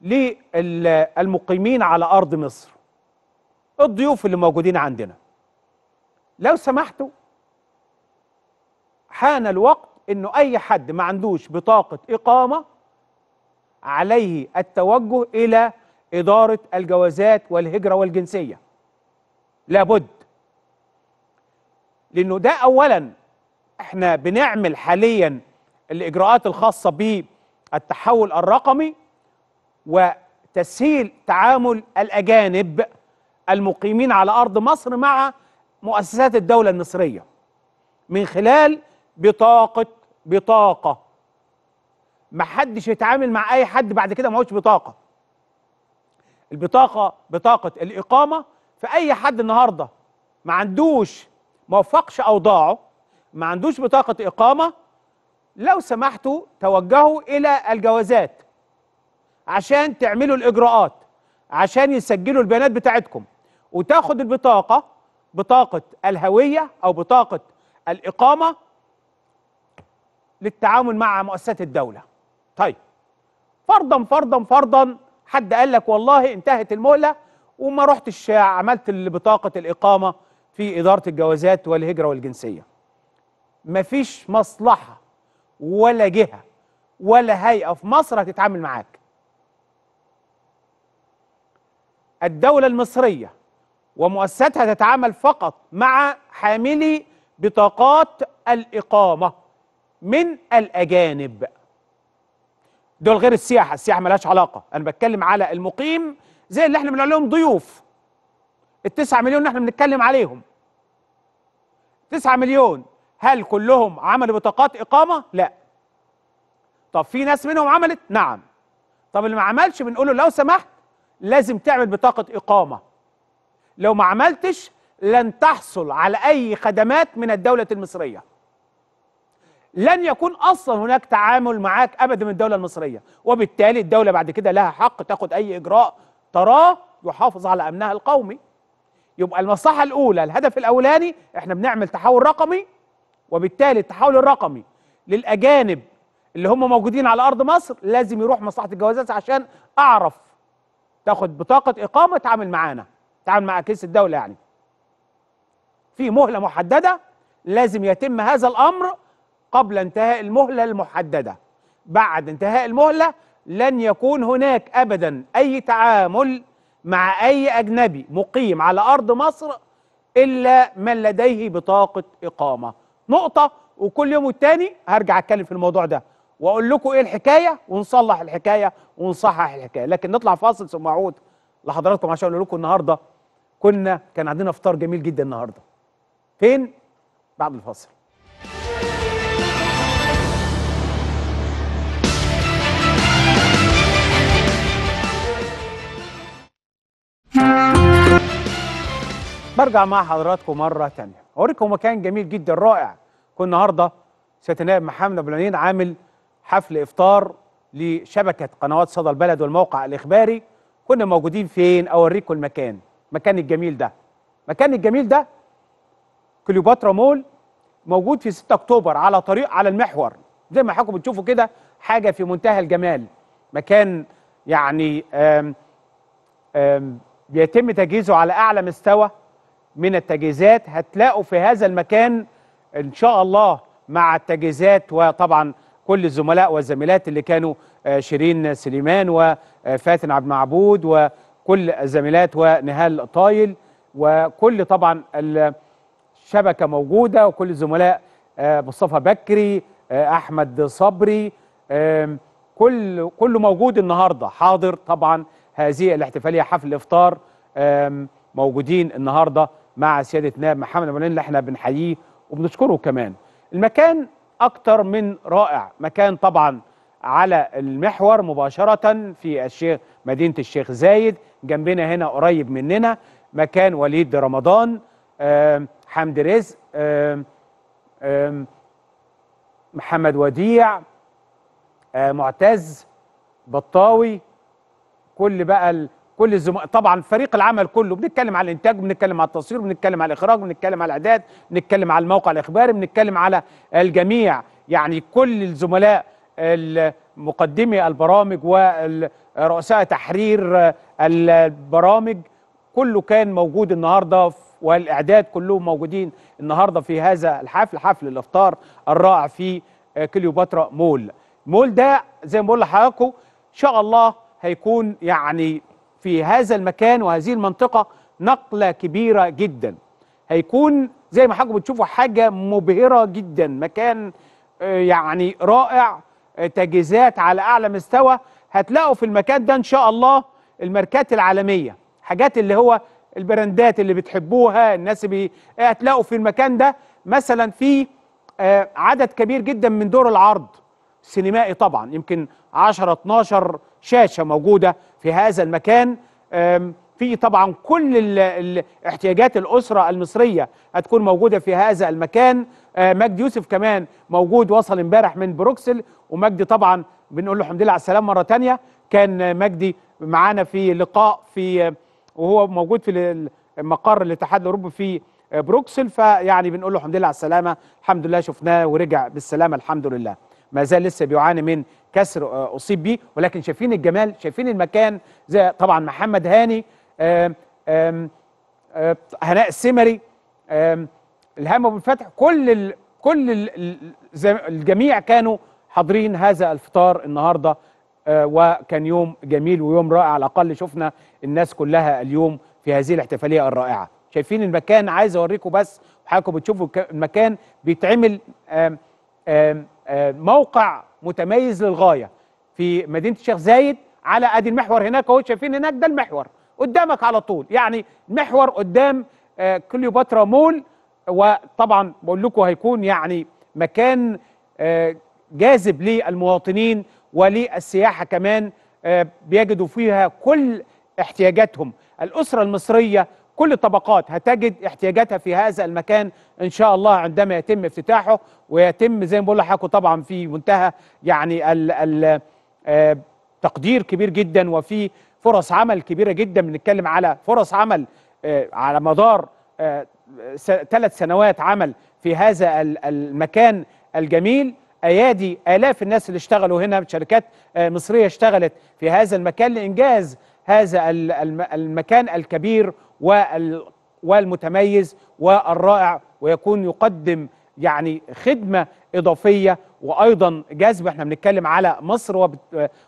[SPEAKER 1] للمقيمين على أرض مصر. الضيوف اللي موجودين عندنا. لو سمحتوا حان الوقت إنه أي حد ما عندوش بطاقة إقامة عليه التوجه إلى إدارة الجوازات والهجرة والجنسية. لابد. لأنه ده اولا إحنا بنعمل حاليا الإجراءات الخاصة بالتحول الرقمي وتسهيل تعامل الأجانب المقيمين على أرض مصر مع مؤسسات الدولة المصرية من خلال بطاقة بطاقة. ما حدش يتعامل مع أي حد بعد كده ما هوش بطاقة. البطاقة بطاقة الإقامة فأي حد النهاردة ما عندوش ما وفقش أوضاعه ما عندوش بطاقة إقامة لو سمحتوا توجهوا إلى الجوازات عشان تعملوا الإجراءات عشان يسجلوا البيانات بتاعتكم. وتاخد البطاقة بطاقة الهوية أو بطاقة الإقامة للتعامل مع مؤسسات الدولة. طيب. فرضا فرضا فرضا حد قال لك والله انتهت المهلة وما رحتش عملت بطاقة الإقامة في إدارة الجوازات والهجرة والجنسية. مفيش مصلحة ولا جهة ولا هيئة في مصر هتتعامل معاك. الدولة المصرية ومؤسساتها تتعامل فقط مع حاملي بطاقات الإقامة من الأجانب. دول غير السياحة السياحة ملهاش علاقة. أنا بتكلم على المقيم زي اللي إحنا بنقول لهم ضيوف. التسعة مليون اللي إحنا بنتكلم عليهم. تسعة مليون. هل كلهم عملوا بطاقات إقامة؟ لا. طب في ناس منهم عملت؟ نعم. طب اللي ما عملش بنقول له لو سمحت لازم تعمل بطاقة إقامة. لو ما عملتش لن تحصل على أي خدمات من الدولة المصرية. لن يكون أصلا هناك تعامل معاك ابدا من الدولة المصرية. وبالتالي الدولة بعد كده لها حق تاخد أي إجراء تراه يحافظ على أمنها القومي. يبقى المصلحة الأولى الهدف الأولاني إحنا بنعمل تحول رقمي وبالتالي التحول الرقمي للأجانب اللي هم موجودين على أرض مصر لازم يروح مصلحة الجوازات عشان أعرف تاخد بطاقة إقامة تعامل معانا تعامل مع كيس الدولة يعني. في مهلة محددة لازم يتم هذا الأمر قبل انتهاء المهلة المحددة. بعد انتهاء المهلة لن يكون هناك ابدا أي تعامل مع أي أجنبي مقيم على أرض مصر إلا من لديه بطاقة إقامة. نقطة وكل يوم والتاني هرجع أتكلم في الموضوع ده. وأقول لكم إيه الحكاية؟ ونصلح الحكاية ونصحح الحكاية. لكن نطلع فاصل ثم أعود لحضراتكم عشان أقول لكم النهارده كنا كان عندنا فطار جميل جدا النهارده. فين؟ بعد الفاصل. برجع مع حضراتكم مرة تانية أوريكم مكان جميل جدا رائع. كنا النهاردة سيادة النائب محمد أبو العنين عامل حفل إفطار لشبكة قنوات صدى البلد والموقع الإخباري. كنا موجودين فين؟ أوريكم المكان. المكان الجميل ده. المكان الجميل ده كليوباترا مول موجود في 6 أكتوبر على طريق على المحور. زي ما حضراتكم بتشوفوا كده حاجة في منتهى الجمال. مكان يعني آم آم بيتم تجهيزه على أعلى مستوى. من التجهيزات هتلاقوا في هذا المكان إن شاء الله مع التجهيزات وطبعا كل الزملاء والزميلات اللي كانوا آه، شيرين سليمان وفاتن عبد المعبود وكل الزميلات ونهال طايل وكل طبعا الشبكة موجودة وكل الزملاء آه، مصطفى بكري آه، أحمد صبري كل كله موجود النهارده. حاضر طبعا هذه الاحتفالية حفل الافطار موجودين النهارده. مع سيادة نائب محمد ابو اللي إحنا بنحييه وبنشكره كمان. المكان أكتر من رائع، مكان طبعا على المحور مباشرة في الشيخ مدينة الشيخ زايد، جنبنا هنا قريب مننا مكان وليد رمضان. حمد رزق. محمد وديع. آه، معتز. بطاوي. كل بقى. كل الزملاء طبعا فريق العمل كله بنتكلم على الإنتاج بنتكلم على التصوير بنتكلم على الإخراج بنتكلم على الأعداد بنتكلم على الموقع الإخباري بنتكلم على الجميع. يعني كل الزملاء مقدمي البرامج ورؤساء تحرير البرامج كله كان موجود النهارده والإعداد كلهم موجودين النهارده في هذا الحفل حفل الإفطار الرائع في كليوباترا مول. مول ده زي ما بقول لحضراتكم إن شاء الله هيكون يعني في هذا المكان وهذه المنطقة نقلة كبيرة جدا. هيكون زي ما حضراتكم بتشوفوا حاجة مبهرة جدا. مكان آه، يعني رائع آه، تجهيزات على أعلى مستوى. هتلاقوا في المكان ده إن شاء الله الماركات العالمية. حاجات اللي هو البراندات اللي بتحبوها الناس بي... هتلاقوا في المكان ده مثلا في آه، عدد كبير جدا من دور العرض. سينمائي طبعا. يمكن 10 12 شاشة موجودة. في هذا المكان. في طبعا كل احتياجات الأسرة المصرية هتكون موجودة في هذا المكان. آه، مجدي يوسف كمان موجود وصل امبارح من بروكسل. ومجدي طبعا بنقول له الحمد لله على السلامة مرة تانية. كان مجدي معانا في لقاء في آه، وهو موجود في مقر الاتحاد الأوروبي في آه، بروكسل. فيعني بنقول له الحمد لله على السلامة. الحمد لله شفناه ورجع بالسلامة الحمد لله. ما زال لسه بيعاني من كسر آه، أصيب بيه. ولكن شايفين الجمال شايفين المكان زي طبعا محمد هاني آه، هناء السمري الهام أبو الفتح كل ال كل ال ال زي- الجميع كانوا حاضرين هذا الفطار النهارده آه، وكان يوم جميل ويوم رائع. على الأقل شفنا الناس كلها اليوم في هذه الاحتفالية الرائعة. شايفين المكان عايز أوريكم بس حضراتكم بتشوفوا المكان بيتعمل موقع متميز للغاية في مدينة الشيخ زايد على أدي المحور هناك اهو شايفين هناك ده المحور قدامك على طول. يعني المحور قدام آه، كليوباترا مول وطبعا بقول لكم هيكون يعني مكان آه، جاذب للمواطنين وللسياحة كمان آه، بيجدوا فيها كل احتياجاتهم. الأسرة المصرية كل الطبقات هتجد احتياجاتها في هذا المكان إن شاء الله عندما يتم افتتاحه ويتم زي ما بقول لحضراتكم طبعا في منتهى يعني ال ال آه، تقدير كبير جدا وفي فرص عمل كبيرة جدا. بنتكلم على فرص عمل آه، على مدار ثلاث سنوات عمل في هذا ال- المكان الجميل. أيادي آلاف الناس اللي اشتغلوا هنا شركات آه، مصرية اشتغلت في هذا المكان لإنجاز هذا ال- الم- المكان الكبير والمتميز والرائع ويكون يقدم يعني خدمة إضافية وأيضا جذب. إحنا بنتكلم على مصر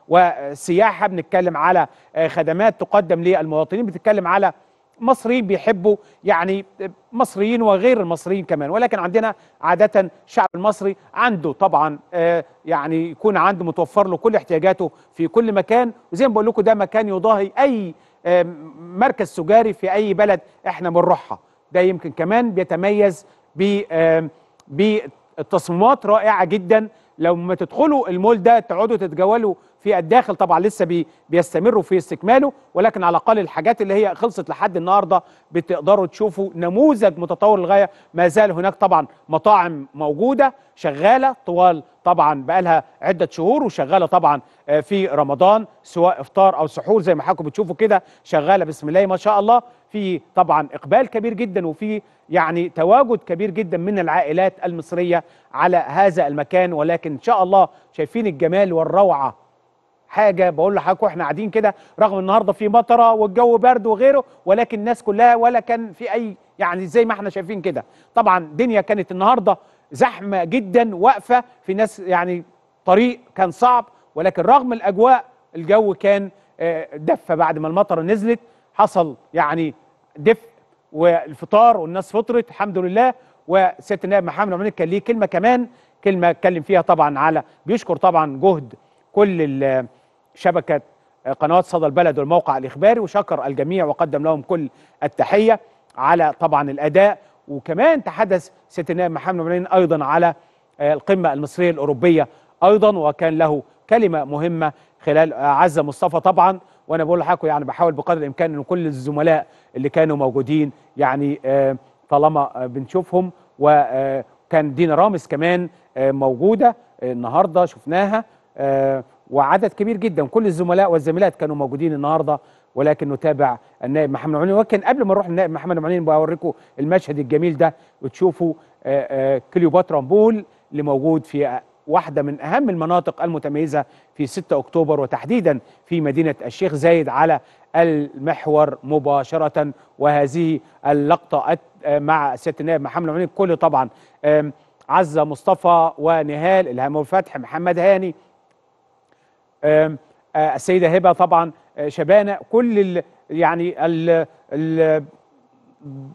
[SPEAKER 1] وسياحة بنتكلم على خدمات تقدم للمواطنين بنتكلم على مصريين بيحبوا يعني مصريين وغير المصريين كمان. ولكن عندنا عادة الشعب المصري عنده طبعا آه، يعني يكون عنده متوفر له كل احتياجاته في كل مكان. وزي ما بقول لكم ده مكان يضاهي آه، مركز تجاري في أي بلد إحنا بنروحها. ده يمكن كمان بيتميز ب بتصميمات رائعة جدا. لو ما تدخلوا المول ده تقعدوا تتجولوا في الداخل طبعا لسه بي بيستمروا في استكماله. ولكن على الأقل الحاجات اللي هي خلصت لحد النهارده بتقدروا تشوفوا نموذج متطور للغاية. ما زال هناك طبعا مطاعم موجودة شغالة طوال طبعا بقى لها عدة شهور وشغالة طبعا آه، في رمضان سواء إفطار أو سحور زي ما حضراتكم بتشوفوا كده شغالة بسم الله ما شاء الله. في طبعا إقبال كبير جدا وفي يعني تواجد كبير جدا من العائلات المصرية على هذا المكان. ولكن إن شاء الله شايفين الجمال والروعة. حاجة بقول لحضراتكم إحنا قاعدين كده رغم النهارده في مطرة والجو برد وغيره ولكن الناس كلها ولا كان في أي يعني زي ما إحنا شايفين كده. طبعا الدنيا كانت النهارده زحمة جدا واقفة في ناس يعني طريق كان صعب ولكن رغم الأجواء الجو كان آه، دفى بعد ما المطرة نزلت. حصل يعني دفء والفطار والناس فطرت الحمد لله. وسيادة النائب محمد عمران كان ليه كلمة كمان كلمة اتكلم فيها طبعا على بيشكر طبعا جهد كل شبكة قنوات صدى البلد والموقع الإخباري وشكر الجميع وقدم لهم كل التحية على طبعا الأداء وكمان تحدث سياده النائب محمد عمران أيضا على آه، القمة المصرية الأوروبية أيضا وكان له كلمة مهمة خلال آه، عزه مصطفى طبعا. وأنا بقول لحضراتكم يعني بحاول بقدر الإمكان إن كل الزملاء اللي كانوا موجودين يعني آه، طالما بنشوفهم. وكان دينا رامز كمان موجودة النهارده شفناها وعدد كبير جدا. كل الزملاء والزميلات كانوا موجودين النهارده ولكن نتابع النائب محمد معين ولكن قبل ما نروح للنائب محمد معين بوريكم المشهد الجميل ده وتشوفوا آه، آه، كليوباترا مول اللي موجود في واحدة من أهم المناطق المتميزة في 6 أكتوبر وتحديدا في مدينة الشيخ زايد على المحور مباشرة. وهذه اللقطة آه، مع سياده النائب محمد معين كل طبعا عزة مصطفى ونهال إلهام والفتح محمد هاني. السيدة هبة طبعا آه، شبانة. كل ال يعني ال ال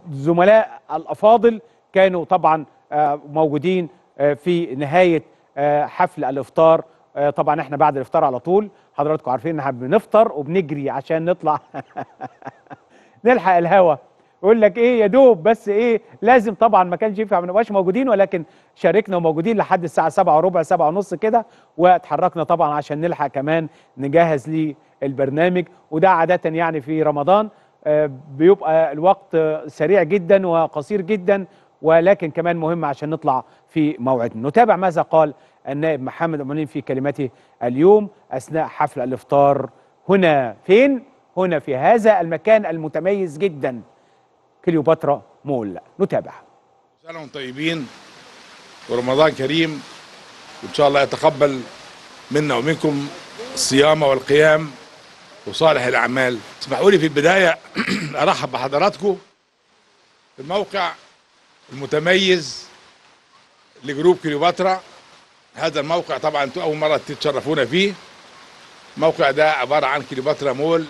[SPEAKER 1] الزملاء الأفاضل كانوا طبعا آه، موجودين آه، في نهاية آه، حفل الإفطار. آه، طبعا إحنا بعد الإفطار على طول. حضراتكم عارفين إن إحنا بنفطر وبنجري عشان نطلع. نلحق الهوا. يقول لك إيه يا دوب بس إيه لازم طبعا ما كانش ينفع ما نبقاش موجودين ولكن شاركنا وموجودين لحد الساعة 7 وربع 7 ونص كده واتحركنا طبعا عشان نلحق كمان نجهز للبرنامج وده عادة يعني في رمضان آه، بيبقى الوقت سريع جدا وقصير جدا ولكن كمان مهم عشان نطلع في موعدنا. نتابع ماذا قال النائب محمد أمونين في كلمته اليوم أثناء حفل الإفطار هنا. فين؟ هنا في هذا المكان المتميز جدا. كليوباترا مول. نتابع.
[SPEAKER 3] وأنتم طيبين. ورمضان كريم. وإن شاء الله يتقبل منا ومنكم الصيام والقيام وصالح الأعمال. اسمحوا لي في البداية أرحب بحضراتكم في الموقع المتميز لجروب كليوباترا. هذا الموقع طبعا أنتوا أول مرة تتشرفونا فيه. الموقع ده عبارة عن كليوباترا مول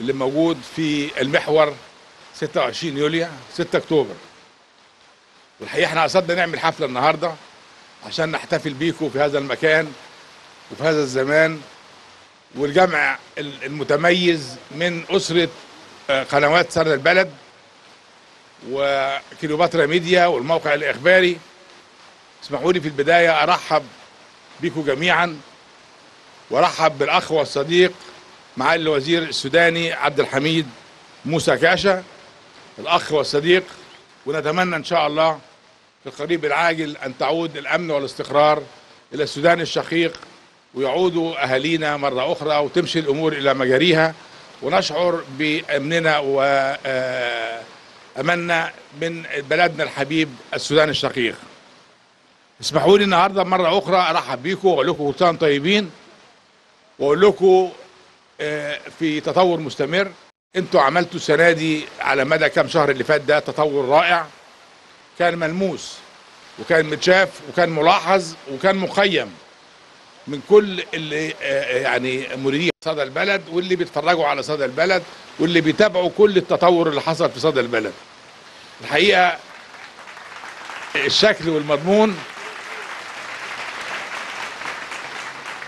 [SPEAKER 3] اللي موجود في المحور 26 يوليو 6 أكتوبر. والحقيقة إحنا قصدنا نعمل حفلة النهارده عشان نحتفل بيكم في هذا المكان وفي هذا الزمان. والجمع ال- المتميز من أسرة آه، قنوات سرد البلد وكليوباترا ميديا والموقع الإخباري. اسمحوا لي في البداية أرحب بيكم جميعا وأرحب بالأخ والصديق معالي الوزير السوداني عبد الحميد موسى كاشا. الأخ والصديق ونتمنى إن شاء الله في القريب العاجل أن تعود الأمن والاستقرار إلى السودان الشقيق ويعودوا أهالينا مرة أخرى وتمشي الأمور إلى مجاريها ونشعر بأمننا وامنا من بلدنا الحبيب السودان الشقيق. اسمحوا لي النهارده مرة أخرى أرحب بيكم وأقول لكم كل وأنتم طيبين وأقول لكم آه، في تطور مستمر أنتوا عملتوا السنة دي على مدى كام شهر اللي فات ده تطور رائع. كان ملموس وكان متشاف وكان ملاحظ وكان مقيم من كل اللي آه، يعني مريدين صدى البلد واللي بيتفرجوا على صدى البلد واللي بيتابعوا كل التطور اللي حصل في صدى البلد. الحقيقة الشكل والمضمون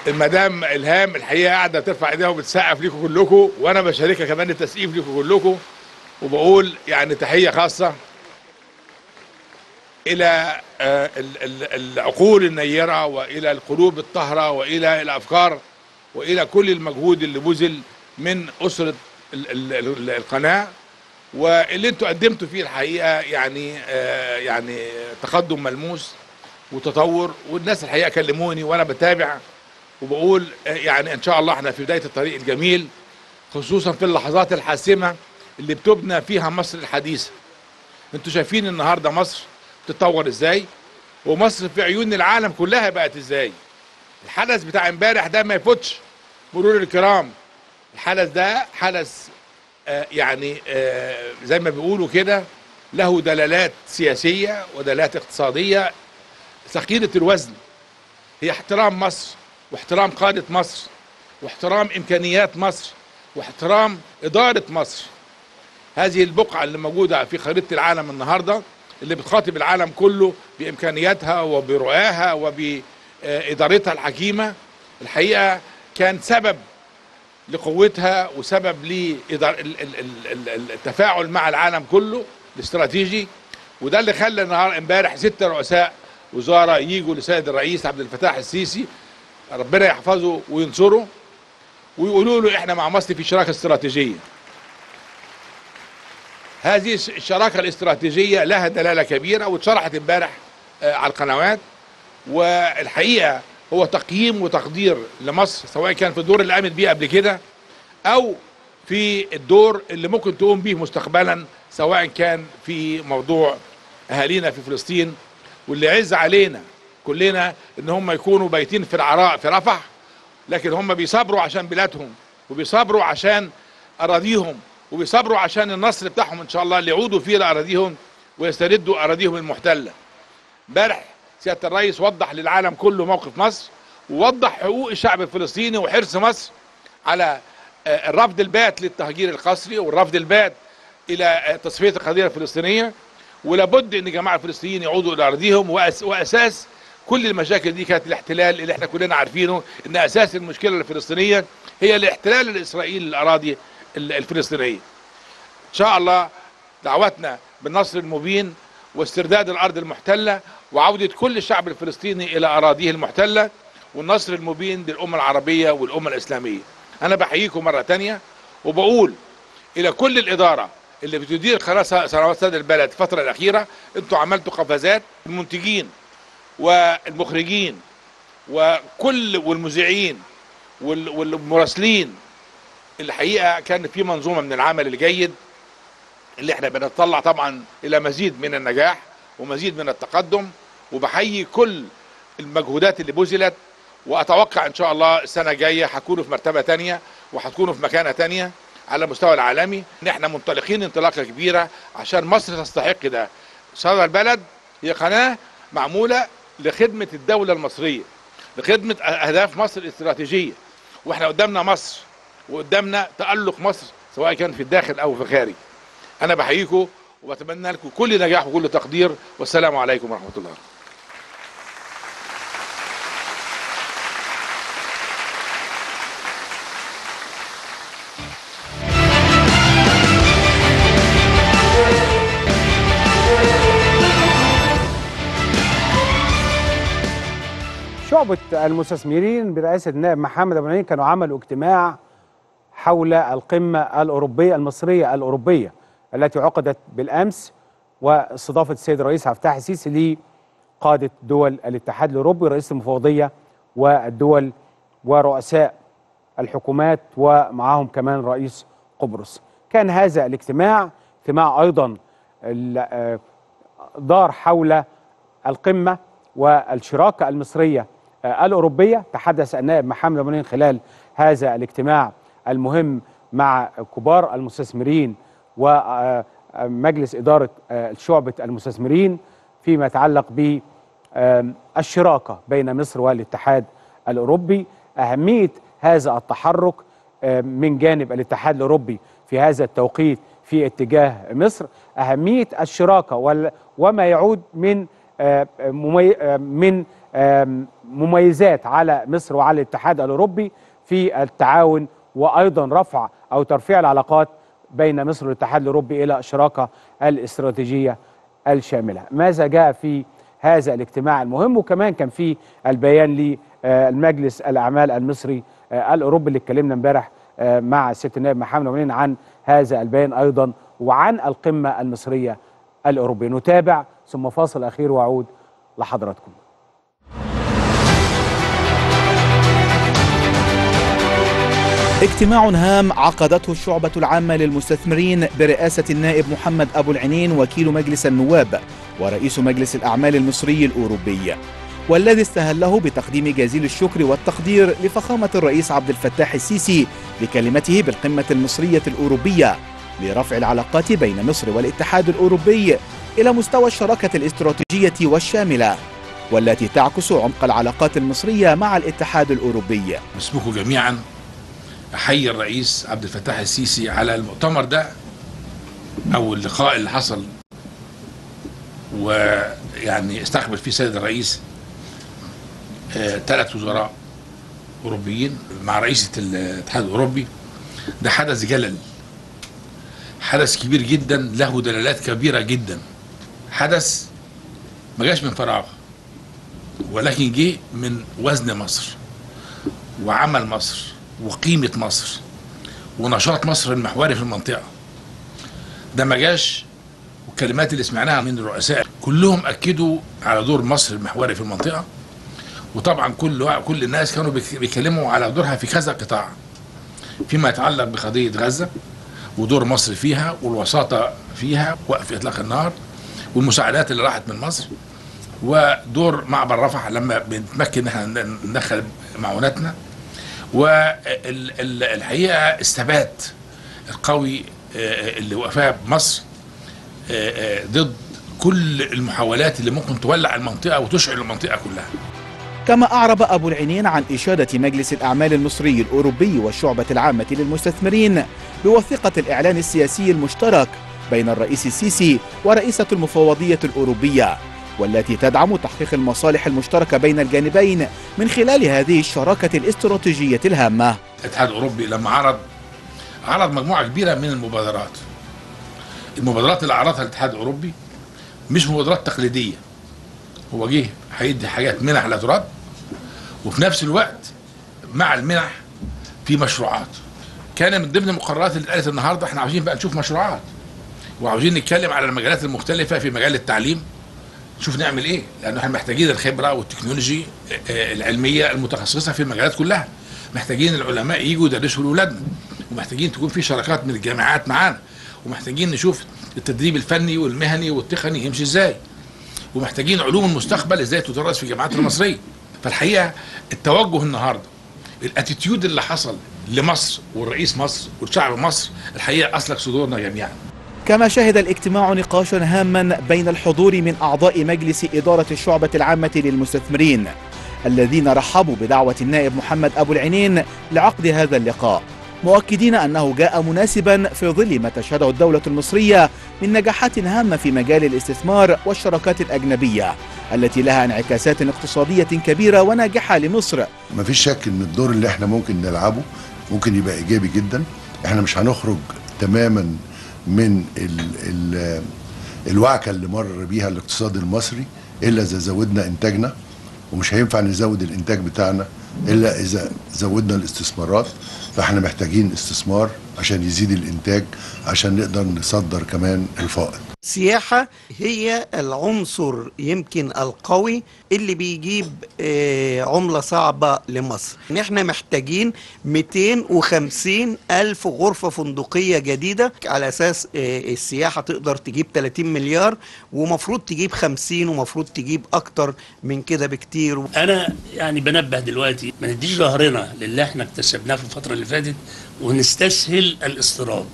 [SPEAKER 3] المدام إلهام الحقيقة قاعدة ترفع إيديها وبتسقف ليكم كلكم وأنا بشاركها كمان التسقيف ليكم كلكم وبقول يعني تحية خاصة إلى آه، ال- ال- العقول النيرة وإلى القلوب الطاهرة وإلى الأفكار وإلى كل المجهود اللي بذل من أسرة ال- ال- ال- القناة واللي أنتوا قدمتوا فيه الحقيقة يعني آه، يعني تقدم ملموس وتطور والناس الحقيقة كلموني وأنا بتابع وبقول آه، يعني إن شاء الله إحنا في بداية الطريق الجميل خصوصا في اللحظات الحاسمة اللي بتبنى فيها مصر الحديثة. أنتوا شايفين النهارده مصر بتتطور إزاي؟ ومصر في عيون العالم كلها بقت إزاي؟ الحدث بتاع إمبارح ده ما يفوتش مرور الكرام. الحدث ده حدث آه، يعني آه، زي ما بيقولوا كده له دلالات سياسية ودلالات اقتصادية ثقيلة الوزن. هي احترام مصر. واحترام قادة مصر واحترام إمكانيات مصر واحترام إدارة مصر. هذه البقعة اللي موجودة في خريطة العالم النهارده اللي بتخاطب العالم كله بإمكانياتها وبرؤاها وبإدارتها الحكيمة الحقيقة كان سبب لقوتها وسبب للتفاعل مع العالم كله الاستراتيجي. وده اللي خلى النهار امبارح ستة رؤساء وزارة يجوا لسيد الرئيس عبد الفتاح السيسي ربنا يحفظه وينصره ويقولوا له إحنا مع مصر في شراكة استراتيجية. هذه الشراكة الاستراتيجية لها دلالة كبيرة واتشرحت امبارح آه، على القنوات. والحقيقة هو تقييم وتقدير لمصر سواء كان في الدور اللي قامت بيه قبل كده أو في الدور اللي ممكن تقوم به مستقبلا سواء كان في موضوع أهالينا في فلسطين. واللي عز علينا كلنا إن هم يكونوا بايتين في العراء في رفح لكن هم بيصبروا عشان بلادهم وبيصبروا عشان أراضيهم وبيصبروا عشان النصر بتاعهم إن شاء الله اللي يعودوا فيه لأراضيهم ويستردوا أراضيهم المحتلة. امبارح سيادة الرئيس وضح للعالم كله موقف مصر ووضح حقوق الشعب الفلسطيني وحرص مصر على آه، الرفض البات للتهجير القسري والرفض البات إلى آه، تصفية القضية الفلسطينية. ولابد إن الجماعه الفلسطينيين يعودوا إلى وأس وأساس كل المشاكل دي كانت الاحتلال اللي إحنا كلنا عارفينه إن أساس المشكلة الفلسطينية هي الاحتلال الإسرائيلي للأراضي ال- الفلسطينية. إن شاء الله دعوتنا بالنصر المبين واسترداد الأرض المحتلة وعودة كل الشعب الفلسطيني إلى أراضيه المحتلة والنصر المبين للأمة العربية والأمة الإسلامية. أنا بحييكم مرة تانية وبقول إلى كل الإدارة اللي بتدير قناه سنوات سد البلد الفترة الأخيرة أنتوا عملتوا قفزات المنتجين والمخرجين وكل والمذيعين وال- والمراسلين. الحقيقة كان في منظومة من العمل الجيد اللي إحنا بنتطلع طبعا إلى مزيد من النجاح ومزيد من التقدم وبحيي كل المجهودات اللي بذلت وأتوقع إن شاء الله السنة الجاية هتكونوا في مرتبة تانية وهتكونوا في مكانة تانية على المستوى العالمي. ان إحنا منطلقين انطلاقة كبيرة عشان مصر تستحق ده. صدى البلد هي قناة معمولة لخدمة الدولة المصرية لخدمة أهداف مصر الاستراتيجية. وإحنا قدامنا مصر وقدامنا تألق مصر سواء كان في الداخل أو في الخارج أنا بحييكم وبتمنى لكم كل نجاح وكل تقدير والسلام عليكم ورحمة الله.
[SPEAKER 1] شعبة المستثمرين برئاسة النائب محمد أبو العين كانوا عملوا اجتماع حول القمة الأوروبية المصرية الأوروبية التي عقدت بالأمس واستضافة السيد الرئيس عبد الفتاح السيسي لقادة دول الاتحاد الأوروبي رئيس المفوضية والدول ورؤساء الحكومات ومعهم كمان رئيس قبرص. كان هذا الاجتماع اجتماع أيضا آه، دار حول القمة والشراكة المصرية الأوروبية تحدث النائب محمد العين خلال هذا الاجتماع المهم مع كبار المستثمرين ومجلس إدارة آه، شعبة المستثمرين فيما يتعلق بالشراكة بين مصر والاتحاد الأوروبي أهمية هذا التحرك آه، من جانب الاتحاد الأوروبي في هذا التوقيت في اتجاه مصر أهمية الشراكة وما يعود من آه،. آه، من مميزات على مصر وعلى الاتحاد الأوروبي في التعاون وأيضا رفع أو ترفيع العلاقات بين مصر والاتحاد الأوروبي إلى الشراكة الاستراتيجية الشاملة. ماذا جاء في هذا الاجتماع المهم؟ وكمان كان في البيان للمجلس الأعمال المصري آه، الأوروبي اللي اتكلمنا امبارح آه، مع السيد النائب محمد أمين عن هذا البيان أيضا وعن القمة المصرية الأوروبية. نتابع ثم فاصل أخير وأعود لحضراتكم.
[SPEAKER 4] اجتماع هام عقدته الشعبة العامة للمستثمرين برئاسة النائب محمد أبو العنين وكيل مجلس النواب ورئيس مجلس الأعمال المصري الأوروبي. والذي استهله بتقديم جزيل الشكر والتقدير لفخامة الرئيس عبد الفتاح السيسي لكلمته بالقمة المصرية الأوروبية لرفع العلاقات بين مصر والاتحاد الأوروبي إلى مستوى الشراكة الاستراتيجية والشاملة والتي تعكس عمق العلاقات المصرية مع الاتحاد الأوروبي.
[SPEAKER 3] باسمكم جميعا احيي الرئيس عبد الفتاح السيسي على المؤتمر ده. أو اللقاء اللي حصل ويعني استقبل فيه سيد الرئيس ثلاث وزراء أوروبيين مع رئيسة الاتحاد الأوروبي. ده حدث جلل حدث كبير جدا له دلالات كبيرة جدا. حدث ما جاش من فراغ ولكن جه من وزن مصر وعمل مصر. وقيمة مصر ونشاط مصر المحوري في المنطقة. ده ما جاش والكلمات اللي سمعناها من الرؤساء كلهم أكدوا على دور مصر المحوري في المنطقة. وطبعا كل كل الناس كانوا بيتكلموا على دورها في كذا قطاع فيما يتعلق بقضية غزة ودور مصر فيها والوساطة فيها وقف إطلاق النار والمساعدات اللي راحت من مصر ودور معبر رفح لما بنتمكن إن إحنا ندخل معوناتنا. والحقيقة الثبات القوي آه، اللي وقفها مصر آه، آه، ضد كل المحاولات اللي ممكن تولع المنطقة وتشعل المنطقة كلها.
[SPEAKER 4] كما أعرب أبو العنين عن إشادة مجلس الأعمال المصري الأوروبي والشعبة العامة للمستثمرين بوثيقة الإعلان السياسي المشترك بين الرئيس السيسي ورئيسة المفوضية الأوروبية والتي تدعم تحقيق المصالح المشتركة بين الجانبين من خلال هذه الشراكة الاستراتيجية الهامة.
[SPEAKER 3] الاتحاد الأوروبي لما عرض عرض مجموعة كبيرة من المبادرات. المبادرات اللي عرضها الاتحاد الأوروبي مش مبادرات تقليدية. هو جه هيدي حاجات منح ترد وفي نفس الوقت مع المنح في مشروعات. كان من ضمن المقررات اللي اتقالت النهارده إحنا عاوزين بقى نشوف مشروعات. وعاوزين نتكلم على المجالات المختلفة في مجال التعليم. نشوف نعمل إيه؟ لأن إحنا محتاجين الخبرة والتكنولوجي آه، العلمية المتخصصة في المجالات كلها. محتاجين العلماء يجوا يدرسوا لأولادنا. ومحتاجين تكون في شراكات من الجامعات معانا. ومحتاجين نشوف التدريب الفني والمهني والتقني يمشي إزاي. ومحتاجين علوم المستقبل إزاي تدرس في الجامعات المصرية. فالحقيقة التوجه النهارده الأتيتيود اللي حصل لمصر والرئيس مصر والشعب مصر الحقيقة أسلك صدورنا جميعا.
[SPEAKER 4] كما شهد الاجتماع نقاشا هاما بين الحضور من أعضاء مجلس إدارة الشعبة العامة للمستثمرين الذين رحبوا بدعوة النائب محمد أبو العنين لعقد هذا اللقاء. مؤكدين أنه جاء مناسبا في ظل ما تشهده الدولة المصرية من نجاحات هامة في مجال الاستثمار والشراكات الأجنبية التي لها انعكاسات اقتصادية كبيرة وناجحة لمصر.
[SPEAKER 5] مفيش شك إن الدور اللي إحنا ممكن نلعبه ممكن يبقى إيجابي جدا. إحنا مش هنخرج تماما من ال ال الوعكة اللي مر بيها الاقتصاد المصري إلا إذا زودنا إنتاجنا ومش هينفع نزود الإنتاج بتاعنا إلا إذا زودنا الاستثمارات. فاحنا محتاجين استثمار عشان يزيد الإنتاج عشان نقدر نصدر كمان الفائض.
[SPEAKER 6] السياحة هي العنصر يمكن القوي اللي بيجيب آه، عملة صعبة لمصر. إحنا محتاجين 250 ألف غرفة فندقية جديدة على أساس آه، السياحة تقدر تجيب 30 مليار ومفروض تجيب 50 ومفروض تجيب أكتر من كده بكتير.
[SPEAKER 7] أنا يعني بنبه دلوقتي ما نديش ظهرنا للي إحنا اكتسبناه في الفترة اللي فاتت ونستسهل الاستيراد.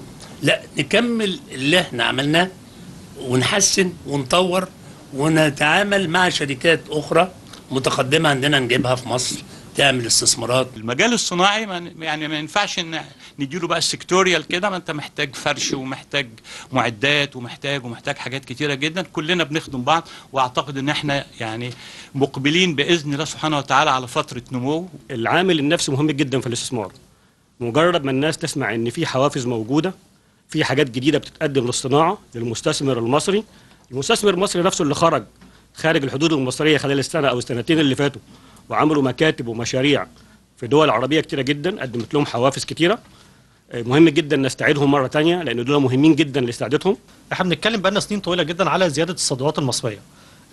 [SPEAKER 7] لا نكمل اللي إحنا عملناه ونحسن ونطور ونتعامل مع شركات أخرى متقدمة عندنا نجيبها في مصر تعمل استثمارات.
[SPEAKER 8] المجال الصناعي ما يعني ما ينفعش إن نديله بقى السكتوريال كده ما انت محتاج فرش ومحتاج معدات ومحتاج ومحتاج حاجات كتيرة جدا. كلنا بنخدم بعض وأعتقد إن إحنا يعني مقبلين بإذن الله سبحانه وتعالى على فترة نمو.
[SPEAKER 9] العامل النفسي مهم جدا في الاستثمار. مجرد ما الناس تسمع إن في حوافز موجودة في حاجات جديدة بتتقدم للصناعة للمستثمر المصري. المستثمر المصري نفسه اللي خرج خارج الحدود المصرية خلال السنة أو السنتين اللي فاتوا وعملوا مكاتب ومشاريع في دول عربية كتيرة جدا قدمت لهم حوافز كتيرة. آه، مهم جدا نستعيدهم مرة تانية لأن دول مهمين جدا لاستعادتهم
[SPEAKER 10] إحنا بنتكلم بقالنا سنين طويلة جدا على زيادة الصادرات المصرية.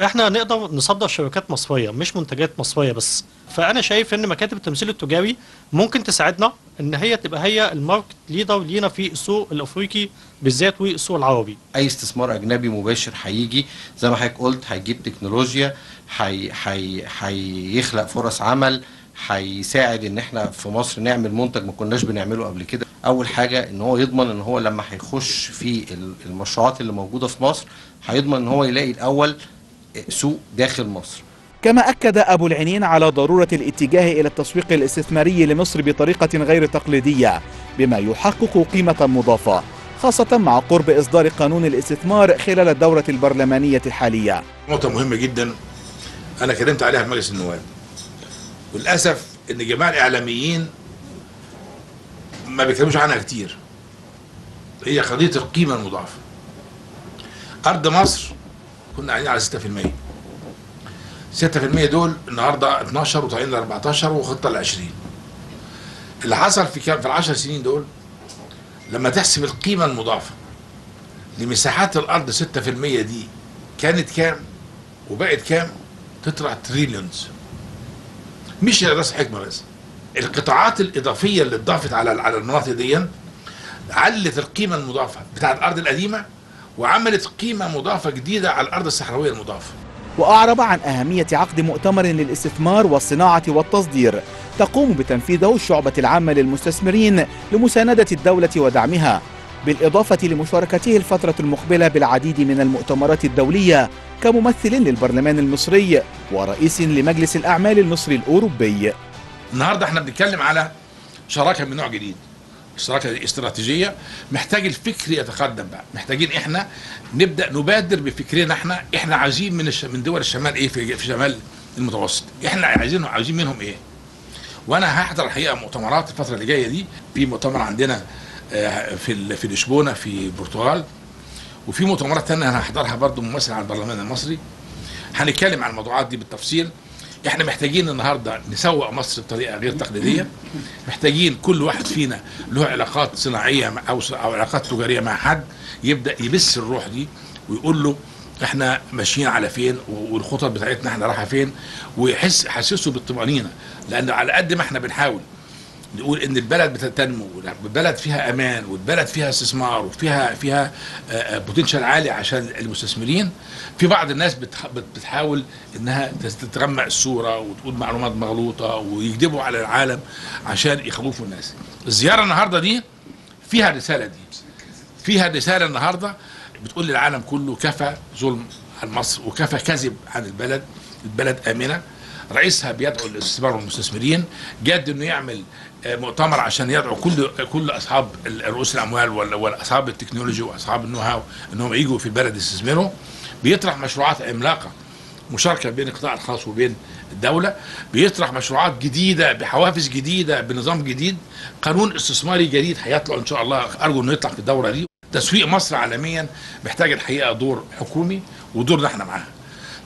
[SPEAKER 10] إحنا نقدر نصدر شركات مصرية مش منتجات مصرية بس. فأنا شايف إن مكاتب التمثيل التجاري ممكن تساعدنا إن هي تبقى هي ال market leader لينا في السوق الأفريقي بالذات والسوق العربي.
[SPEAKER 11] أي استثمار أجنبي مباشر هيجي. زي ما حضرتك قلت هيجيب تكنولوجيا هي هي هيخلق فرص عمل هيساعد إن إحنا في مصر نعمل منتج ما كناش بنعمله قبل كده. أول حاجة إن هو يضمن إن هو لما هيخش في ال- المشروعات اللي موجودة في مصر هيضمن إن هو يلاقي الأول سوق داخل مصر.
[SPEAKER 4] كما أكد أبو العنين على ضرورة الاتجاه إلى التسويق الاستثماري لمصر بطريقة غير تقليدية بما يحقق قيمة مضافة خاصة مع قرب إصدار قانون الاستثمار خلال الدورة البرلمانية الحالية.
[SPEAKER 3] نقطة مهمة جدا أنا كلمت عليها في مجلس النواب. وللأسف إن جماعة الإعلاميين ما بيتكلموش عنها كتير. هي قضية القيمة المضافة. أرض مصر كنا قاعدين على 6% 6% دول النهارده 12 وطالعين ل 14 وخطة ل 20 اللي حصل في في العشر سنين دول لما تحسب القيمة المضافة لمساحات الأرض 6% دي كانت كام وبقت كام؟ تطلع تريليونز مش راس حكمة بس. القطاعات الإضافية اللي اتضافت على على المناطق دي علت القيمة المضافة بتاعت الأرض القديمة وعملت قيمة مضافة جديدة على الأرض الصحراوية المضافة.
[SPEAKER 4] وأعرب عن أهمية عقد مؤتمر للاستثمار والصناعة والتصدير. تقوم بتنفيذه الشعبة العامة للمستثمرين لمساندة الدولة ودعمها. بالإضافة لمشاركته الفترة المقبلة بالعديد من المؤتمرات الدولية كممثل للبرلمان المصري ورئيس لمجلس الأعمال المصري الأوروبي.
[SPEAKER 3] النهارده إحنا بنتكلم على شراكة من نوع جديد. الشراكه استراتيجية. محتاج الفكر يتقدم بقى. محتاجين إحنا نبدأ نبادر بفكرنا إحنا. إحنا عايزين من الش... من دول الشمال إيه؟ في, في شمال المتوسط. إحنا عايزين عايزين منهم إيه؟ وأنا هحضر الحقيقة مؤتمرات الفترة اللي جاية دي. في مؤتمر عندنا آه، في في لشبونة في البرتغال. وفي مؤتمرات تانية أنا هحضرها برضو ممثل على البرلمان المصري. هنتكلم عن الموضوعات دي بالتفصيل. إحنا محتاجين النهارده نسوق مصر بطريقة غير تقليدية. محتاجين كل واحد فينا له علاقات صناعية أو أو علاقات تجارية مع حد يبدأ يبث الروح دي ويقول له إحنا ماشيين على فين والخطط بتاعتنا إحنا رايحة فين ويحس يحسسه بالطمأنينة. لأن على قد ما إحنا بنحاول نقول إن البلد بتنمو والبلد فيها أمان والبلد فيها استثمار وفيها فيها بوتنشال عالي عشان المستثمرين. في بعض الناس بتح- بت- بتحاول إنها تتغمق الصورة وتقول معلومات مغلوطة ويكذبوا على العالم عشان يخوفوا الناس. الزيارة النهارده دي فيها الرساله دي. فيها رسالة النهارده بتقول للعالم كله كفى ظلم عن مصر وكفى كذب عن البلد. البلد آمنة. رئيسها بيدعو الاستثمار والمستثمرين. جاد إنه يعمل آه، مؤتمر عشان يدعو كل كل أصحاب رؤوس الأموال ولا ولا اصحاب التكنولوجي وأصحاب النو هاو إنهم يجوا في البلد يستثمروا. بيطرح مشروعات عملاقة مشاركة بين القطاع الخاص وبين الدولة. بيطرح مشروعات جديدة بحوافز جديدة بنظام جديد. قانون استثماري جديد هيطلع إن شاء الله. أرجو إنه يطلع في الدورة دي. تسويق مصر عالميا محتاج الحقيقة دور حكومي ودورنا إحنا معاها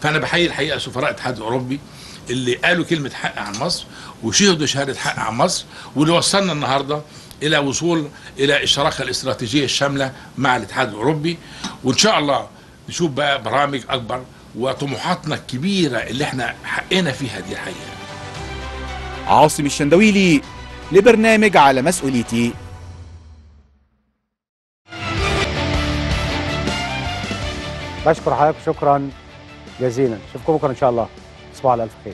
[SPEAKER 3] فأنا بحيي الحقيقة سفراء الاتحاد الأوروبي اللي قالوا كلمة حق عن مصر وشهدوا شهادة حق عن مصر واللي وصلنا النهارده إلى وصول إلى الشراكه الاستراتيجية الشاملة مع الاتحاد الأوروبي. وإن شاء الله نشوف بقى برامج أكبر وطموحاتنا الكبيرة اللي إحنا حقنا فيها دي الحقيقة.
[SPEAKER 4] عاصم الشندويلي لبرنامج على مسؤوليتي.
[SPEAKER 1] بشكر حضرتك شكرا جزيلا. اشوفكم بكرة إن شاء الله. تصبحوا على الف خير